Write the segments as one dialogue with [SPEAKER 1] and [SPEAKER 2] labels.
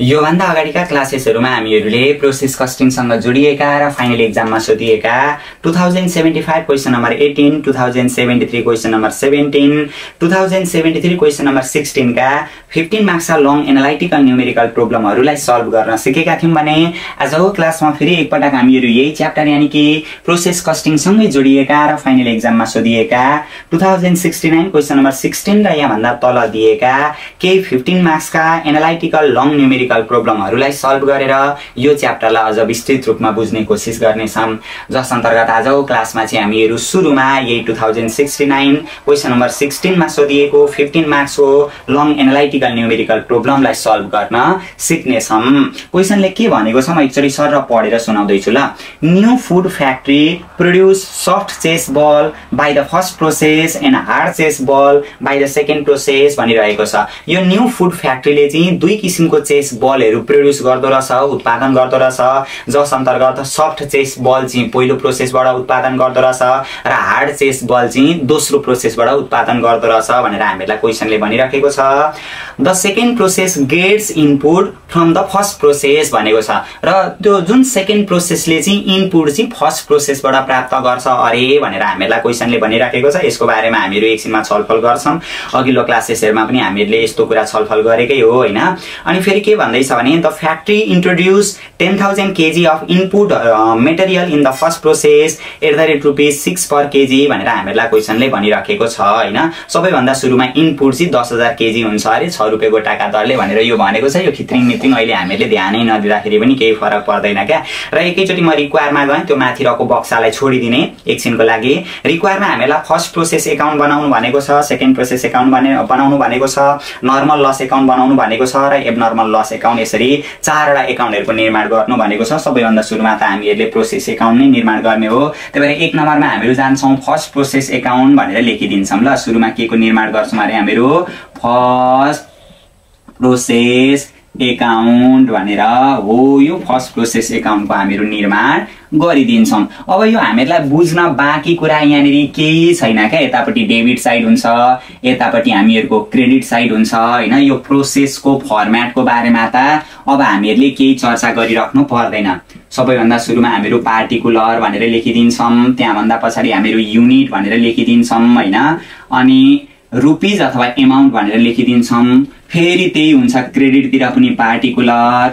[SPEAKER 1] योभन्दा अगाडिका क्लासेसहरूमा हामीहरूले प्रोसेस कस्टिङसँग जोडिएका र फाइनल इक्जाममा सोधिएका two thousand seventy five question number eighteen two thousand seventy three question number seventeen two thousand seventy three question number सिक्सटिनका fifteen मार्क्सका long analytical numerical प्रोब्लमहरूलाई solve गर्न सिकेका थियौँ भने आजको क्लासमा फेरि एकपटक हामीहरू यही च्याप्टर यानि कि प्रोसेस कस्टिङसँगै जोडिएका र फाइनल इक्जाममा सोधिएका two thousand sixty nine question number sixteen र यहाँभन्दा तल दिएका केही फिफ्टिन मार्क्सका एनालाइटिकल लङ न्युमेरिकल न्युमेरिकल प्रोब्लमहरूलाई सल्भ गरेर यो च्याप्टरलाई अझ विस्तृत रूपमा बुझ्ने कोसिस गर्नेछौँ जस अन्तर्गत आजको क्लासमा चाहिँ हामीहरू सुरुमा यही two thousand sixty nine question number सिक्सटिनमा सोधिएको फिफ्टिन मार्क्सको लङ एनालाइटिकल न्युमेरिकल प्रोब्लमलाई सल्भ गर्न सिक्नेछौँ क्वेसनले के भनेको छ म एकचोटि सर पढेर सुनाउँदैछु ल। New food factory produce soft cheese ball by the first process and hard cheese ball by the second process भनिरहेको छ। यो न्यू फुड फ्याक्ट्रीले चाहिँ दुई किसिमको चेस बलहरू प्रड्युस गर्दो रहेछ उत्पादन गर्दो रहेछ। जस अन्तर्गत सफ्ट चेस बल चाहिँ पहिलो प्रोसेसबाट उत्पादन गर्दो रहेछ र हार्ड चेस बल चाहिँ दोस्रो प्रोसेसबाट उत्पादन गर्दो रहेछ भनेर हामीलाई क्वेसनले भनिराखेको छ। The second process gets input from the first process भनेको छ र त्यो जुन सेकेन्ड प्रोसेसले चाहिँ इनपुट चाहिँ फर्स्ट प्रोसेसबाट प्राप्त गर्छ अरे भनेर हामीलाई क्वेसनले भनिराखेको छ। यसको बारेमा हामीहरू एकछिनमा छलफल गर्छौँ। अघिल्लो क्लासेसहरूमा पनि हामीहरूले यस्तो कुरा छलफल गरेकै हो होइन? अनि फेरि के भन्दैछ भने the factory introduce ten thousand kg of input material in the first process at the rate rupees six per kg भनेर हामीहरूलाई क्वेसनले भनिराखेको छ होइन? सबैभन्दा सुरुमा इनपुट चाहिँ दस हजार केजी हुन्छ अरे छ रुपियाँ गोटाका दरले भनेर यो भनेको छ। यो खित्रिङ मित्रिङ अहिले हामीले ध्यानै नदिँदाखेरि पनि केही फरक पर्दैन क्या। र एकैचोटि म रिक्वायरमा गएँ त्यो माथि रहेको बक्सालाई छोडिदिने एकछिनको लागि। रिक्वायरमा हामीलाई फर्स्ट प्रोसेस एकाउन्ट बनाउनु भनेको छ सेकेन्ड प्रोसेस एकाउन्ट बनाउनु भनेको छ नर्मल लस एकाउन्ट बनाउनु भनेको छ र एबनर्मल लस एकाउन्ट यसरी चारवटा एकाउन्टहरूको निर्माण गर्नु भनेको छ। सबैभन्दा सुरुमा त हामीहरूले प्रोसेस एकाउन्ट नै निर्माण गर्ने हो। त्यही भएर एक नम्बरमा हामीहरू जान्छौँ फर्स्ट प्रोसेस एकाउन्ट भनेर लेखिदिन्छौँ। ल सुरुमा के को निर्माण गर्छौँ अरे हामीहरू? फर्स्ट प्रोसेस एकाउन्ट भनेर हो यो फर्स्ट प्रोसेस एकाउन्टको हामीहरू निर्माण गरिदिन्छौँ। अब यो हामीहरूलाई बुझ्न बाँकी कुरा यहाँनिर केही छैन क्या? यतापट्टि डेबिट साइड हुन्छ यतापट्टि हामीहरूको क्रेडिट साइड हुन्छ होइन? यो प्रोसेसको फर्मेटको बारेमा त अब हामीहरूले केही चर्चा गरिराख्नु पर्दैन। सबैभन्दा सुरुमा हामीहरू पार्टिकुलर भनेर लेखिदिन्छौँ त्यहाँभन्दा पछाडि हामीहरू युनिट भनेर लेखिदिन्छौँ होइन? अनि रुपिज अथवा एमाउन्ट भनेर लेखिदिन्छौँ। फेरि त्यही हुन्छ क्रेडिटतिर पनि पार्टिकुलर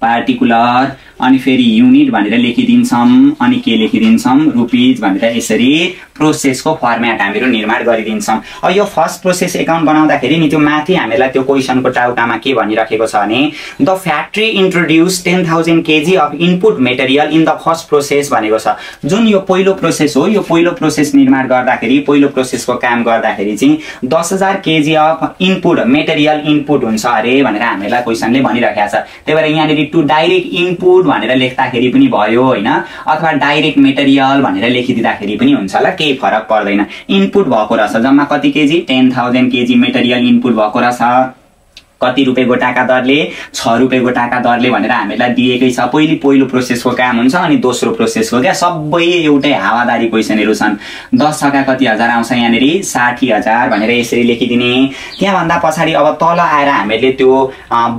[SPEAKER 1] पार्टिकुलर। अनि फेरि युनिट भनेर लेखिदिन्छौँ अनि के लेखिदिन्छौँ? रुपिज भनेर यसरी प्रोसेसको फर्मेट हामीहरू निर्माण गरिदिन्छौँ। अब यो फर्स्ट प्रोसेस एकाउन्ट बनाउँदाखेरि नि त्यो माथि हामीलाई त्यो क्वेसनको टाउकामा के भनिराखेको छ भने the factory introduce ten thousand kg of input material in the first process भनेको छ। जुन यो पहिलो प्रोसेस हो यो पहिलो प्रोसेस निर्माण गर्दाखेरि पहिलो प्रोसेसको काम गर्दाखेरि चाहिँ दस हजार kg of input material input हुन्छ अरे भनेर हामीलाई क्वेसनले भनिराखेको छ। त्यही भएर यहाँनिर टु डाइरेक्ट इनपुट भनेर लेख्दाखेरि पनि भयो होइन अथवा डाइरेक्ट मेटेरियल भनेर लेखिदिँदाखेरि पनि हुन्छ होला केही फरक पर्दैन। इनपुट भएको रहेछ जम्मा कति kg? Ten thousand kg material input भएको रहेछ। कति रुपियाँ गोटाका दरले छ रुपियाँ गोटाका दरले भनेर हामीलाई दिएकै छ। पहिले पहिलो प्रोसेसको काम हुन्छ अनि दोस्रो प्रोसेसको क्या सबै एउटै हावादारी क्वेसनहरू छन्। दस छका कति हजार आउँछ यहाँनिर? साठी हजार भनेर यसरी लेखिदिने। त्यहाँभन्दा पछाडि अब तल आएर हामीहरूले त्यो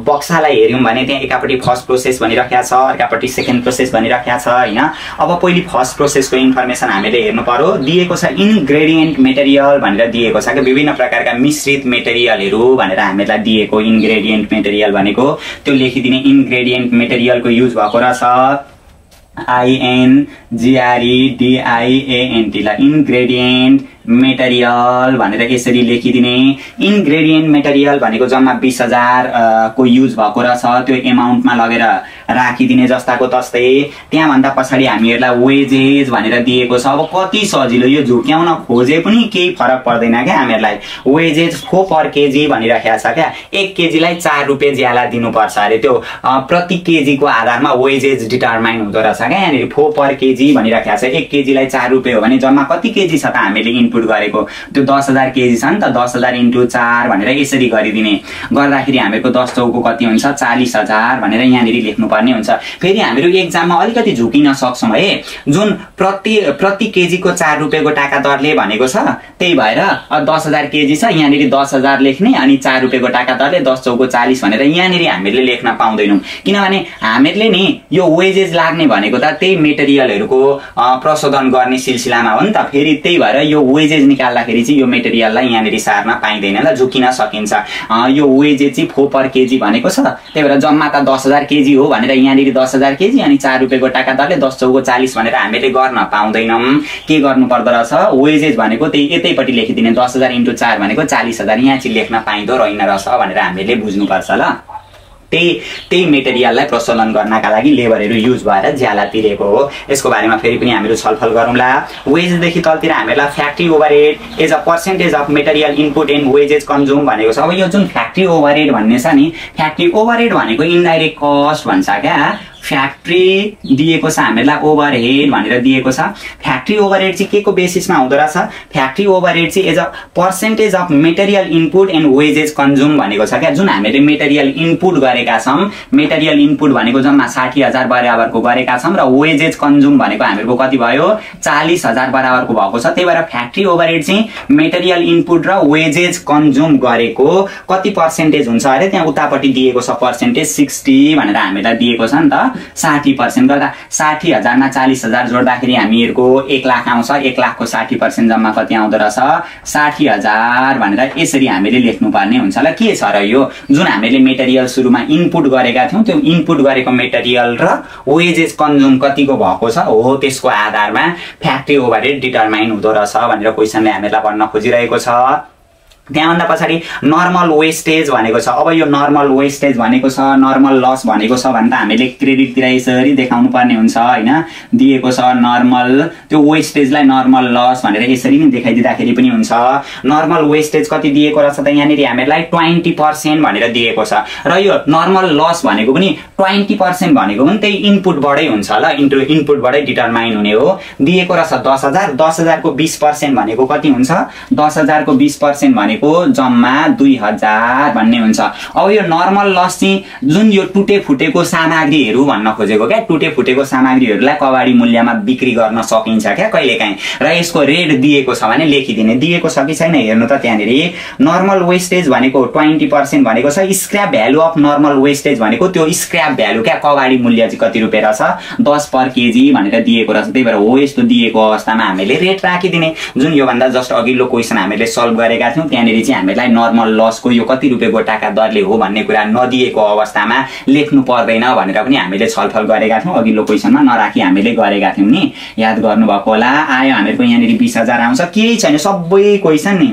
[SPEAKER 1] बक्सालाई हेऱ्यौँ भने त्यहाँ एकापट्टि फर्स्ट प्रोसेस भनिराखेको छ अर्कापट्टि सेकेन्ड प्रोसेस भनिराखेको छ होइन? अब पहिले फर्स्ट प्रोसेसको इन्फर्मेसन हामीले हेर्नु पर्यो। दिएको छ इन्ग्रेडियन्ट मेटेरियल भनेर दिएको छ क्या। विभिन्न प्रकारका मिश्रित मेटेरियलहरू भनेर हामीलाई दिएको इन्ग्रेडियन्ट मेटेरियल भनेको त्यो लेखिदिने इन्ग्रेडियन्ट मेटेरियलको युज भएको रहेछ। आइएन जिआरई डिआइएएनटीलाई इन्ग्रेडियन्ट मेटेरियल भनेर यसरी लेखिदिने। इन्ग्रेडियन्ट मेटेरियल भनेको जम्मा बिस हजारको युज भएको रहेछ। त्यो एमाउन्टमा लगेर राखिदिने जस्ताको तस्तै। त्यहाँभन्दा पछाडि हामीहरूलाई वेजेज भनेर दिएको छ। अब कति सजिलो यो झुक्याउन खोजे पनि केही फरक पर्दैन क्या हामीहरूलाई। वेजेज फो पर केजी भनिराखेको छ क्या? एक केजीलाई चार रुपियाँ ज्याला दिनुपर्छ अरे। त्यो प्रति केजीको आधारमा वेजेज डिटर्माइन हुँदो रहेछ क्या? यहाँनिर फो पर केजी भनिराखेको छ। एक केजीलाई चार रुपियाँ हो भने जम्मा कति केजी छ त हामीले इनपुट इनपुट गरेको। त्यो दस हजार केजी छ नि त दस हजार इन्टु चार भनेर यसरी गरिदिने। गर्दाखेरि हामीहरूको दस चौको कति हुन्छ? चालिस हजार भनेर यहाँनिर लेख्नुपर्ने हुन्छ। फेरि हामीहरू एक्जाममा अलिकति झुकिन सक्छौँ है। जुन प्रति प्रति केजीको चार रुपियाँको टाका दरले भनेको छ त्यही भएर दस हजार केजी छ यहाँनिर दस हजार लेख्ने अनि चार रुपियाँको टाका दरले दस चौको चालिस भनेर यहाँनिर हामीले लेख्न पाउँदैनौँ। किनभने हामीहरूले नि यो वेजेस लाग्ने भनेको त त्यही मेटेरियलहरूको प्रशोधन गर्ने सिलसिलामा हो नि त। फेरि त्यही भएर यो वेजेस निकाल्दाखेरि चाहिँ यो मेटेरियललाई यहाँनिर सार्न पाइँदैन ल झुकिन सकिन्छ। यो वेजेस चाहिँ फो पर केजी भनेको छ। त्यही भएर जम्मा त दस हजार केजी हो भनेर यहाँनिर दस हजार केजी अनि चार रुपियाँको टाका दरले दस चौको चालिस भनेर हामीले गर्न पाउँदैनौँ। के गर्नु पर्दो रहेछ? वेजेस भनेको त्यही यतैपट्टि लेखिदिने दस हजार इन्टु चार भनेको चालिस हजार यहाँ चाहिँ लेख्न पाइँदो रहेन रहेछ भनेर हामीले बुझ्नुपर्छ ल। त्यही त्यही मेटेरियललाई प्रचलन गर्नका लागि लेबरहरू युज भएर ज्याला तिरेको हो। यसको बारेमा फेरि पनि हामीहरू छलफल गरौँला। वेजदेखि तलतिर हामीहरूलाई factory overhead as a percentage of material input and wages consume भनेको छ। अब यो जुन फ्याक्ट्री ओभरहेड भन्ने छ नि फ्याक्ट्री ओभरहेड भनेको इन्डाइरेक्ट कस्ट भन्छ क्या। फ्याक्ट्री दिएको छ हामीहरूलाई ओभर हेड भनेर दिएको छ। फ्याक्ट्री ओभर हेड चाहिँ के को बेसिसमा हुँदो रहेछ? फ्याक्ट्री ओभर हेड चाहिँ as a percentage of material input and wages consume भनेको छ क्या। जुन हामीले मेटेरियल इनपुट गरेका छौँ मेटेरियल इनपुट भनेको जम्मा साठी हजार बराबरको गरेका छौँ र वेजेस कन्ज्युम भनेको हामीहरूको कति भयो? चालिस हजार बराबरको भएको छ। त्यही भएर फ्याक्ट्री ओभर हेड चाहिँ मेटेरियल इनपुट र वेजेस कन्ज्युम गरेको कति पर्सेन्टेज हुन्छ अरे? त्यहाँ उतापट्टि दिएको छ पर्सेन्टेज सिक्सटी भनेर हामीलाई दिएको छ नि त। साठी पर्सेन्ट गर्दा साठी हजारमा चालिस हजार जोड्दाखेरि हामीहरूको एक लाख आउँछ एक लाखको साठी पर्सेन्ट जम्मा कति आउँदो रहेछ? साठी हजार भनेर यसरी हामीले लेख्नुपर्ने हुन्छ ल के छ र यो? जुन हामीले मेटेरियल सुरुमा इनपुट गरेका थियौँ त्यो इनपुट गरेको मेटेरियल र वेजेस कन्ज्युम कतिको भएको छ? हो त्यसको आधारमा फ्याक्ट्री ओभर डिटरमाइन हुँदो रहेछ भनेर क्वेसनले हामीलाई भन्न खोजिरहेको छ। त्यहाँभन्दा पछाडि नर्मल वेस्टेज भनेको छ। अब यो नर्मल वेस्टेज भनेको छ नर्मल लस भनेको छ भने त हामीले क्रेडिटतिर यसरी देखाउनु पर्ने हुन्छ होइन? दिएको छ नर्मल त्यो वेस्टेजलाई नर्मल लस भनेर यसरी नै देखाइदिँदाखेरि पनि हुन्छ। नर्मल वेस्टेज कति दिएको रहेछ त यहाँनिर? हामीलाई ट्वेन्टी पर्सेन्ट भनेर दिएको छ। र यो नर्मल लस भनेको पनि ट्वेन्टी पर्सेन्ट भनेको पनि त्यही इनपुटबाटै हुन्छ ल। इन्टु इनपुटबाटै डिटरमाइन हुने हो। दिएको रहेछ दस हजार दस हजारको बिस पर्सेन्ट भनेको कति हुन्छ? दस हजारको बिस पर्सेन्ट भनेको भनेको जम्मा दुई हजार भन्ने हुन्छ। अब यो नर्मल लस चाहिँ जुन यो टुटे फुटेको सामग्रीहरू भन्न खोजेको क्या टुटे फुटेको सामग्रीहरूलाई कबाडी मूल्यमा बिक्री गर्न सकिन्छ क्या कहिलेकाहीँ। र यसको रेट दिएको छ भने लेखिदिने। दिएको छ कि छैन हेर्नु त त्यहाँनिर। नर्मल वेस्टेज भनेको ट्वेन्टी पर्सेन्ट भनेको छ। Scrap value of normal wastage भनेको त्यो स्क्र्याप भ्यालु क्या कबाडी मूल्य चाहिँ कति रुपियाँ रहेछ? दस पर केजी भनेर दिएको रहेछ। त्यही भएर हो यस्तो दिएको अवस्थामा हामीले रेट राखिदिने। जुन योभन्दा जस्ट अघिल्लो क्वेसन हामीले सल्भ गरेका थियौँ त्यहाँनिर चाहिँ हामीलाई नर्मल लसको यो कति रुपियाँको टाका दरले हो भन्ने कुरा नदिएको अवस्थामा लेख्नु पर्दैन भनेर पनि हामीले छलफल गरेका थियौँ। अघिल्लो क्वेसनमा नराखी हामीले गरेका थियौँ नि। याद गर्नुभएको होला आयो हामीहरूको यहाँनिर बिस हजार आउँछ। केही छैन सबै क्वेसन नि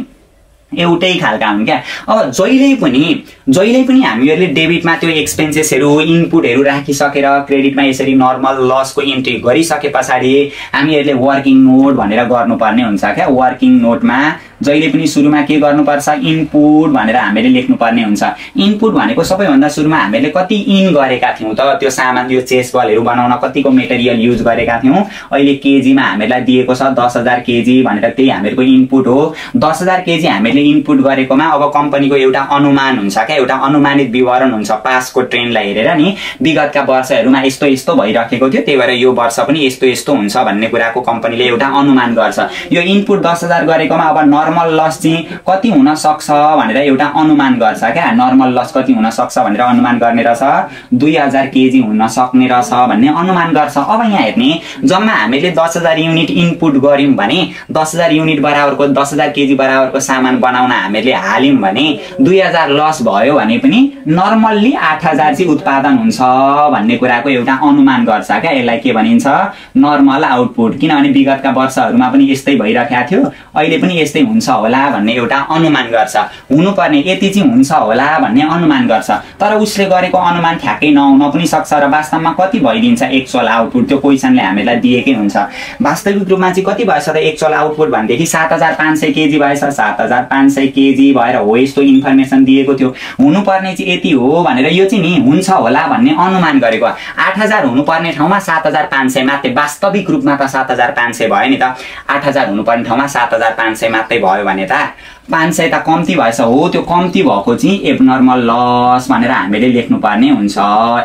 [SPEAKER 1] एउटै खालका हुन् क्या। अब जहिले पनि जहिले पनि हामीहरूले डेबिटमा त्यो एक्सपेन्सेसहरू इनपुटहरू राखिसकेर क्रेडिटमा यसरी नर्मल लसको इन्ट्री गरिसके पछाडि हामीहरूले वर्किङ नोट भनेर गर्नुपर्ने हुन्छ क्या। वर्किङ नोटमा जहिले पनि सुरुमा के गर्नुपर्छ? इनपुट भनेर हामीले लेख्नुपर्ने हुन्छ। इनपुट भनेको सबैभन्दा सुरुमा हामीले कति इन गरेका थियौँ त? त्यो सामान यो चेस बलहरू बनाउन कतिको मेटेरियल युज गरेका थियौँ? अहिले केजीमा हामीलाई दिएको छ दस हजार केजी भनेर त्यही हामीहरूको इनपुट हो। दस हजार केजी हामीले इनपुट गरेकोमा अब कम्पनीको एउटा अनुमान हुन्छ क्या? एउटा अनुमानित विवरण हुन्छ पासको ट्रेन्डलाई हेरेर नि। विगतका वर्षहरूमा यस्तो यस्तो भइराखेको थियो। त्यही भएर यो वर्ष पनि यस्तो यस्तो हुन्छ भन्ने कुराको कम्पनीले एउटा अनुमान गर्छ। यो इनपुट दस हजार गरेकोमा अब नर्मल लस चाहिँ कति हुन सक्छ भनेर एउटा अनुमान गर्छ क्या? नर्मल लस कति हुन सक्छ भनेर अनुमान गर्ने रहेछ। दुई हजार केजी हुन सक्ने रहेछ भन्ने अनुमान गर्छ। अब यहाँ हेर्ने जम्मा हामीले दस हजार युनिट इनपुट गऱ्यौँ भने दस हजार युनिट बराबरको दस हजार केजी बराबरको सामान बनाउन हामीले हाल्यौँ भने दुई हजार लस भयो भने पनि नर्मल्ली आठ हजार चाहिँ उत्पादन हुन्छ भन्ने कुराको एउटा अनुमान गर्छ क्या। यसलाई के भनिन्छ? नर्मल आउटपुट किनभने विगतका वर्षहरूमा पनि यस्तै भइरहेको थियो। अहिले पनि यस्तै हुन्छ। हुन्छ होला भन्ने एउटा अनुमान गर्छ। हुनुपर्ने यति चाहिँ हुन्छ होला भन्ने अनुमान गर्छ। तर उसले गरेको अनुमान ठ्याक्कै नहुन पनि सक्छ र वास्तवमा कति भइदिन्छ एक्चुअल आउटपुट? त्यो क्वेसनले हामीलाई दिएकै हुन्छ। वास्तविक रूपमा चाहिँ कति भएछ त एक्चुअल आउटपुट भनेदेखि सात हजार पाँच सय केजी भएछ। सात हजार पाँच सय केजी भएर हो यस्तो इन्फर्मेसन दिएको थियो। हुनुपर्ने चाहिँ यति हो भनेर यो चाहिँ नि हुन्छ होला भन्ने अनुमान गरेको। आठ हजार हुनुपर्ने ठाउँमा सात हजार पाँच सय मात्रै। वास्तविक रूपमा त सात हजार पाँच सय भयो नि त। आठ हजार हुनुपर्ने ठाउँमा सात हजार पाँच सय मात्रै भयो। भने त पाँच सय त कम्ती भएछ हो। त्यो कम्ती भएको चाहिँ एबनर्मल लस भनेर हामीले लेख्नुपर्ने हुन्छ।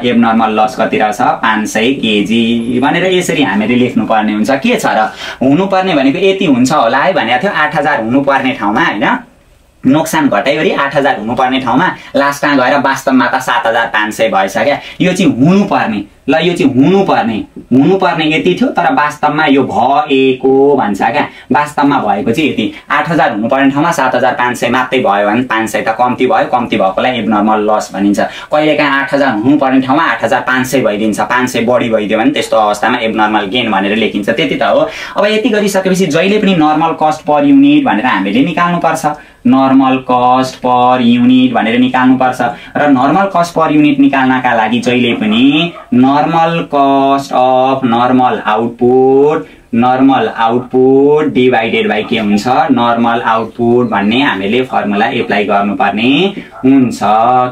[SPEAKER 1] एबनर्मल लस कति रहेछ? पाँच सय केजी भनेर यसरी हामीले लेख्नुपर्ने हुन्छ। के छ र? हुनुपर्ने भनेको यति हुन्छ होला है भनेको थियो। आठ हजार हुनुपर्ने ठाउँमा होइन? नोक्सान घटाइवरी आठ हजार हुनुपर्ने ठाउँमा लास्टमा गएर वास्तवमा त सात हजार पाँच सय भएछ क्या यो चाहिँ हुनुपर्ने। ल यो चाहिँ हुनुपर्ने। हुनुपर्ने यति थियो तर वास्तवमा यो भएको भन्छ क्या। वास्तवमा भएको चाहिँ यति। आठ हजार हुनुपर्ने ठाउँमा सात हजार पाँच सय मात्रै भयो भने पाँच सय त कम्ती भयो। कम्ती भएकोलाई एबनर्मल लस भनिन्छ। कहिलेकाहीँ आठ हजार हुनुपर्ने ठाउँमा आठ हजार पाँच सय भइदिन्छ। पाँच सय बढी भइदियो भने त्यस्तो अवस्थामा एबनर्मल गेन भनेर लेखिन्छ। त्यति त हो। अब यति गरिसकेपछि जहिले पनि नर्मल कस्ट पर युनिट भनेर हामीले निकाल्नुपर्छ। नर्मल कस्ट पर युनिट भनेर निकाल्नुपर्छ र नर्मल कस्ट पर युनिट निकाल्नका लागि जहिले पनि normal cost of normal output normal output divided by के हुन्छ? नर्मल आउटपुट भन्ने हामीले फर्मुला एप्लाई गर्नुपर्ने हुन्छ।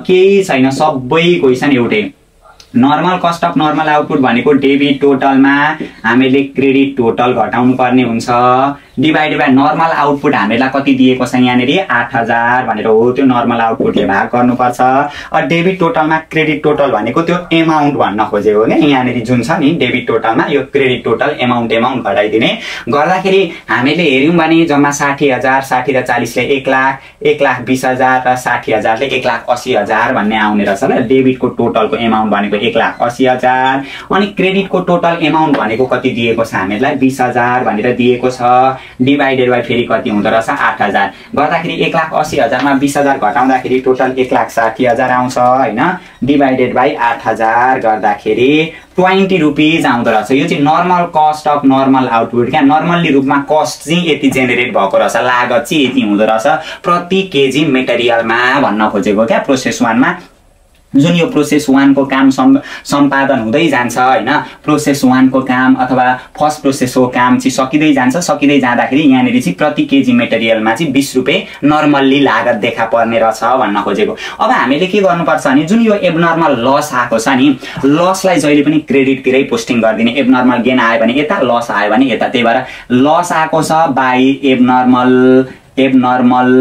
[SPEAKER 1] केही छैन सबै क्वेसन एउटै। Normal cost of normal output भनेको डेबिट टोटलमा हामीले क्रेडिट टोटल घटाउनु पर्ने हुन्छ। डिभाइडेड बाई नर्मल आउटपुट हामीलाई कति दिएको छ यहाँनिर? आठ हजार भनेर हो त्यो नर्मल आउटपुटले भाग गर्नुपर्छ। डेबिट टोटलमा क्रेडिट टोटल भनेको त्यो एमाउन्ट भन्न खोजेको हो क्या यहाँनिर जुन छ नि डेबिट टोटलमा यो क्रेडिट टोटल एमाउन्ट एमाउन्ट घटाइदिने। गर्दाखेरि हामीले हेऱ्यौँ भने जम्मा साठी हजार साठी र चालिसले एक लाख एक लाख बिस हजार र साठी हजारले एक लाख असी हजार भन्ने आउने रहेछ ल। डेबिटको टोटलको एमाउन्ट भनेको एक लाख असी हजार। अनि क्रेडिटको टोटल एमाउन्ट भनेको कति दिएको छ हामीलाई? बिस हजार भनेर दिएको छ। डिभाइडेड बाई फेरि कति हुँदो रहेछ? आठ हजार। गर्दाखेरि एक लाख असी हजारमा बिस हजार घटाउँदाखेरि टोटल एक लाख साठी हजार आउँछ होइन? डिभाइडेड बाई आठ हजार गर्दाखेरि ट्वेन्टी रुपिज आउँदो रहेछ। यो चाहिँ normal cost of normal output क्या? नर्मल्ली रूपमा कस्ट चाहिँ यति जेनेरेट भएको रहेछ। लागत चाहिँ यति हुँदो रहेछ। प्रति केजी मेटेरियलमा भन्न खोजेको क्या? प्रोसेस वानमा जुन यो प्रोसेस वानको काम सम् सम्पादन हुँदै जान्छ होइन? प्रोसेस वानको काम अथवा फर्स्ट प्रोसेसको काम चाहिँ सकिँदै जान्छ। सकिँदै जाँदाखेरि यहाँनिर चाहिँ प्रति केजी मेटेरियलमा चाहिँ बिस रुपियाँ नर्मल्ली लागत देखा पर्ने रहेछ भन्न खोजेको। अब हामीले के गर्नुपर्छ भने जुन यो एबनर्मल लस आएको छ नि लसलाई जहिले पनि क्रेडिटतिरै पोस्टिङ गरिदिने एबनर्मल गेन आयो भने यता लस आयो भने यता। त्यही भएर लस आएको छ बाई एबनर्मल एबनर्मल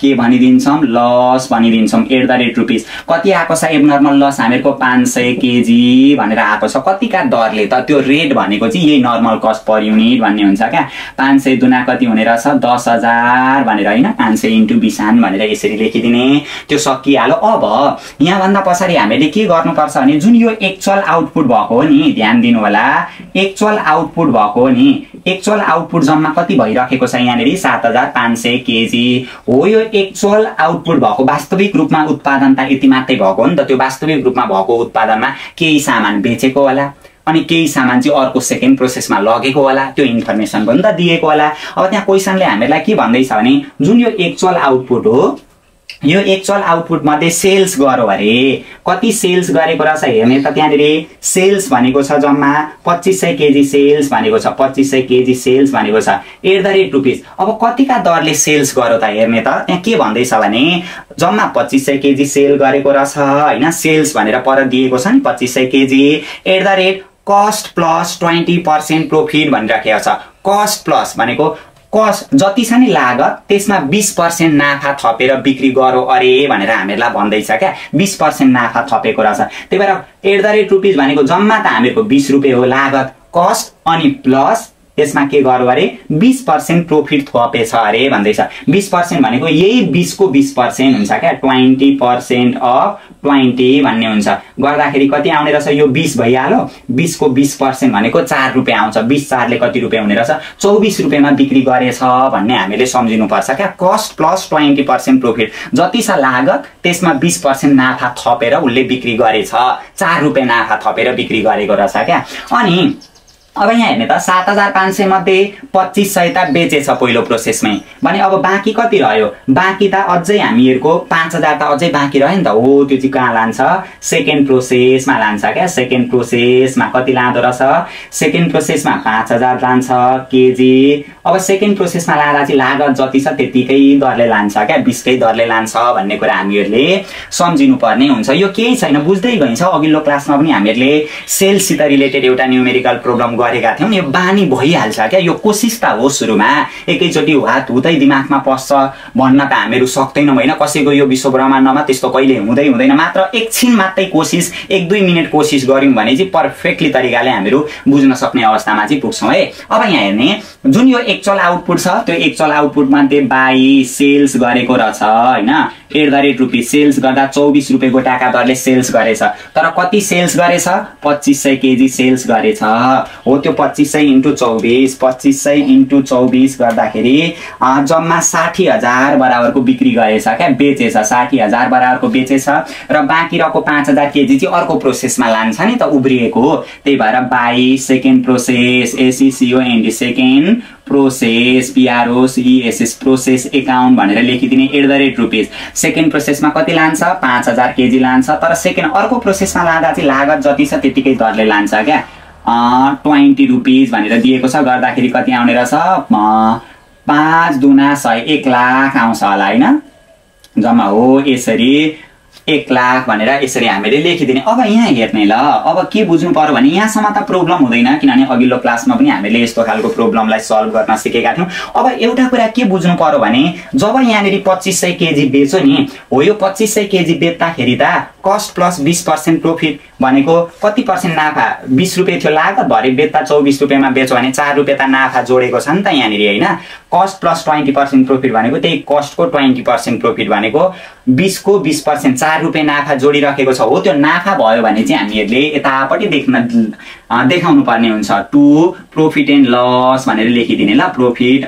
[SPEAKER 1] के भनिदिन्छौँ? लस भनिदिन्छौँ एट द रेट रुपिस कति आएको छ एबनर्मल लस हामीहरूको पाँच सय केजी भनेर आएको छ। कतिका दरले? त त्यो रेट भनेको चाहिँ यही नर्मल कस्ट पर युनिट भन्ने हुन्छ क्या। पाँच सय दुना कति हुने रहेछ? दस हजार भनेर होइन? पाँच सय इन्टु बिसान भनेर यसरी लेखिदिने। त्यो सकिहाल्यो। अब यहाँभन्दा पछाडि हामीले के गर्नुपर्छ भने जुन यो एक्चुअल आउटपुट भएको हो नि ध्यान दिनु होला एक्चुअल आउटपुट भएको हो नि एक्चुअल आउटपुट जम्मा कति भइराखेको छ यहाँनिर? सात हजार पाँच सय केजी हो यो एक्चुअल आउटपुट भएको वास्तविक रूपमा उत्पादन त यति मात्रै भएको हो नि त। त्यो वास्तविक रूपमा भएको उत्पादनमा केही सामान बेचेको होला अनि केही सामान चाहिँ अर्को सेकेन्ड प्रोसेसमा लगेको होला त्यो इन्फर्मेसन पनि त दिएको होला। अब त्यहाँ क्वेसनले हामीलाई के भन्दैछ भने जुन यो एक्चुअल आउटपुट हो यो एक्चुअल आउटपुट मध्ये सेल्स गरौँ अरे। कति सेल्स गरेको रहेछ हेर्ने त त्यहाँनिर सेल्स भनेको छ जम्मा पच्चिस सय केजी सेल्स भनेको छ पच्चिस सय केजी सेल्स भनेको छ। एट द रेट रुपिस अब कतिका दरले सेल्स गरौँ त हेर्ने त? त्यहाँ के भन्दैछ भने जम्मा पच्चिस सय केजी सेल गरेको रहेछ होइन? सेल्स भनेर पर दिएको छ नि पच्चिस सय kg. At the rate cost plus twenty percent profit भनिराखेको छ। कस्ट प्लस भनेको कस्ट जति छ नि लागत त्यसमा बिस पर्सेन्ट नाफा थपेर बिक्री गरौँ अरे भनेर हामीहरूलाई भन्दैछ क्या। बिस पर्सेन्ट नाफा थपेको रहेछ। त्यही भएर एट द रेट रुपिज भनेको जम्मा त हामीहरूको बिस रुपियाँ हो लागत कस्ट अनि प्लस त्यसमा के गरौँ अरे? बिस पर्सेन्ट प्रोफिट थपेछ अरे भन्दैछ। बिस पर्सेन्ट भनेको यही बिसको बिस पर्सेन्ट हुन्छ क्या? ट्वेन्टी पर्सेन्ट अफ ट्वेन्टी भन्ने हुन्छ। गर्दाखेरि कति आउने रहेछ? यो बिस भइहाल्यो। बिसको बिस पर्सेन्ट भनेको चार रुपियाँ आउँछ। बिस चारले कति रुपियाँ हुने रहेछ? चौबिस रुपियाँमा बिक्री गरेछ भन्ने हामीले सम्झिनुपर्छ क्या? Cost plus twenty percent profit जति छ लागत त्यसमा बिस पर्सेन्ट नाफा थपेर उसले बिक्री गरेछ। चार रुपियाँ नाफा थपेर बिक्री गरेको रहेछ क्या? अनि अब यहाँ हेर्ने त सात हजार पाँच सय मध्ये पच्चिस सय त बेचेछ पहिलो प्रोसेसमै भने अब बाँकी कति रह्यो? बाँकी त अझै हामीहरूको पाँच हजार त अझै बाँकी रह्यो नि त। हो त्यो चाहिँ कहाँ लान्छ? सेकेन्ड प्रोसेसमा लान्छ क्या। सेकेन्ड प्रोसेसमा कति लाँदो रहेछ? सेकेन्ड प्रोसेसमा पाँच हजार लान्छ केजी। अब सेकेन्ड प्रोसेसमा लाँदा चाहिँ लागत जति छ त्यतिकै दरले लान्छ क्या। बिसकै दरले लान्छ भन्ने कुरा हामीहरूले सम्झिनु पर्ने हुन्छ। यो केही छैन। बुझ्दै गइन्छ। अघिल्लो क्लासमा पनि हामीहरूले सेल्ससित रिलेटेड एउटा न्युमेरिकल प्रोग्राम गरेका थियौँ। यो बानी भइहाल्छ क्या। यो कोसिस त हो सुरुमा। एकैचोटि हात हुँदै दिमागमा पस्छ। भन्न त हामीहरू सक्दैनौँ होइन। कसैको यो विश्व ब्रह्माण्डमा त्यस्तो कहिले हुँदै हुँदैन। मात्र एकछिन मात्रै कोसिस एक दुई मिनट कोसिस गऱ्यौँ भने चाहिँ पर्फेक्टली तरिकाले हामीहरू बुझ्न सक्ने अवस्थामा चाहिँ पुग्छौँ है। अब यहाँ हेर्ने जुन यो एक्चुअल आउटपुट छ त्यो एक्चुअल आउटपुटमा त्यो बाई सेल्स गरेको रहेछ होइन। At the rate rupees sales गर्दा चौबिस रुपियाँको टाका दरले सेल्स गरेछ। तर कति सेल्स गरेछ? पच्चिस सय केजी सेल्स गरेछ। हो त्यो पच्चिस सय इन्टु चौबिस पच्चिस सय इन्टु चौबिस गर्दाखेरि जम्मा साठी हजार बराबरको बिक्री गरेछ क्या? बेचेछ साठी हजार बराबरको बेचेछ र बाँकी रहेको पाँच हजार केजी चाहिँ अर्को प्रोसेसमा लान्छ नि त उब्रिएको त्यही भएर बाइस सेकेन्ड प्रोसेस एसिसिओ एन्डी सेकेन्ड प्रोसेस पिआरओसिएसएस प्रोसेस एकाउन्ट भनेर लेखिदिने at the rate rupees second प्रोसेसमा कति लान्छ? पाँच हजार केजी लान्छ तर सेकेन्ड अर्को प्रोसेसमा लाँदा चाहिँ लागत जति छ त्यतिकै दरले लान्छ क्या। ट्वेन्टी रुपिस भनेर दिएको छ गर्दाखेरि कति आउने रहेछ? पाँच दुना सय एक लाख आउँछ होला होइन? जम्मा हो यसरी एक लाख भनेर यसरी हामीले लेखिदिने। अब यहाँ हेर्ने ल अब के बुझ्नु पर्यो भने यहाँसम्म त प्रब्लम हुँदैन किनभने अघिल्लो क्लासमा पनि हामीले यस्तो खालको प्रब्लमलाई सल्भ गर्न सिकेका थियौँ। अब एउटा कुरा के बुझ्नु पर्यो भने जब यहाँनिर पच्चिस सय केजी बेच्यो नि हो यो पच्चिस सय केजी बेच्दाखेरि त कस्ट प्लस बिस पर्सेन्ट प्रोफिट भनेको कति पर्सेन्ट नाफा? बिस रुपियाँ थियो लागत भरे बेच्दा चौबिस रुपियाँमा बेच्यो भने चार रुपियाँ त नाफा जोडेको छ नि त यहाँनिर होइन। Cost plus twenty percent profit भनेको त्यही कस्टको ट्वेन्टी पर्सेन्ट प्रोफिट भनेको बिसको बिस पर्सेन्ट चार रुपियाँ नाफा जोडिराखेको छ। हो त्यो नाफा भयो भने चाहिँ हामीहरूले यतापट्टि देख्न देखाउनु पर्ने हुन्छ। टु प्रोफिट एन्ड लस भनेर लेखिदिने ल प्रोफिट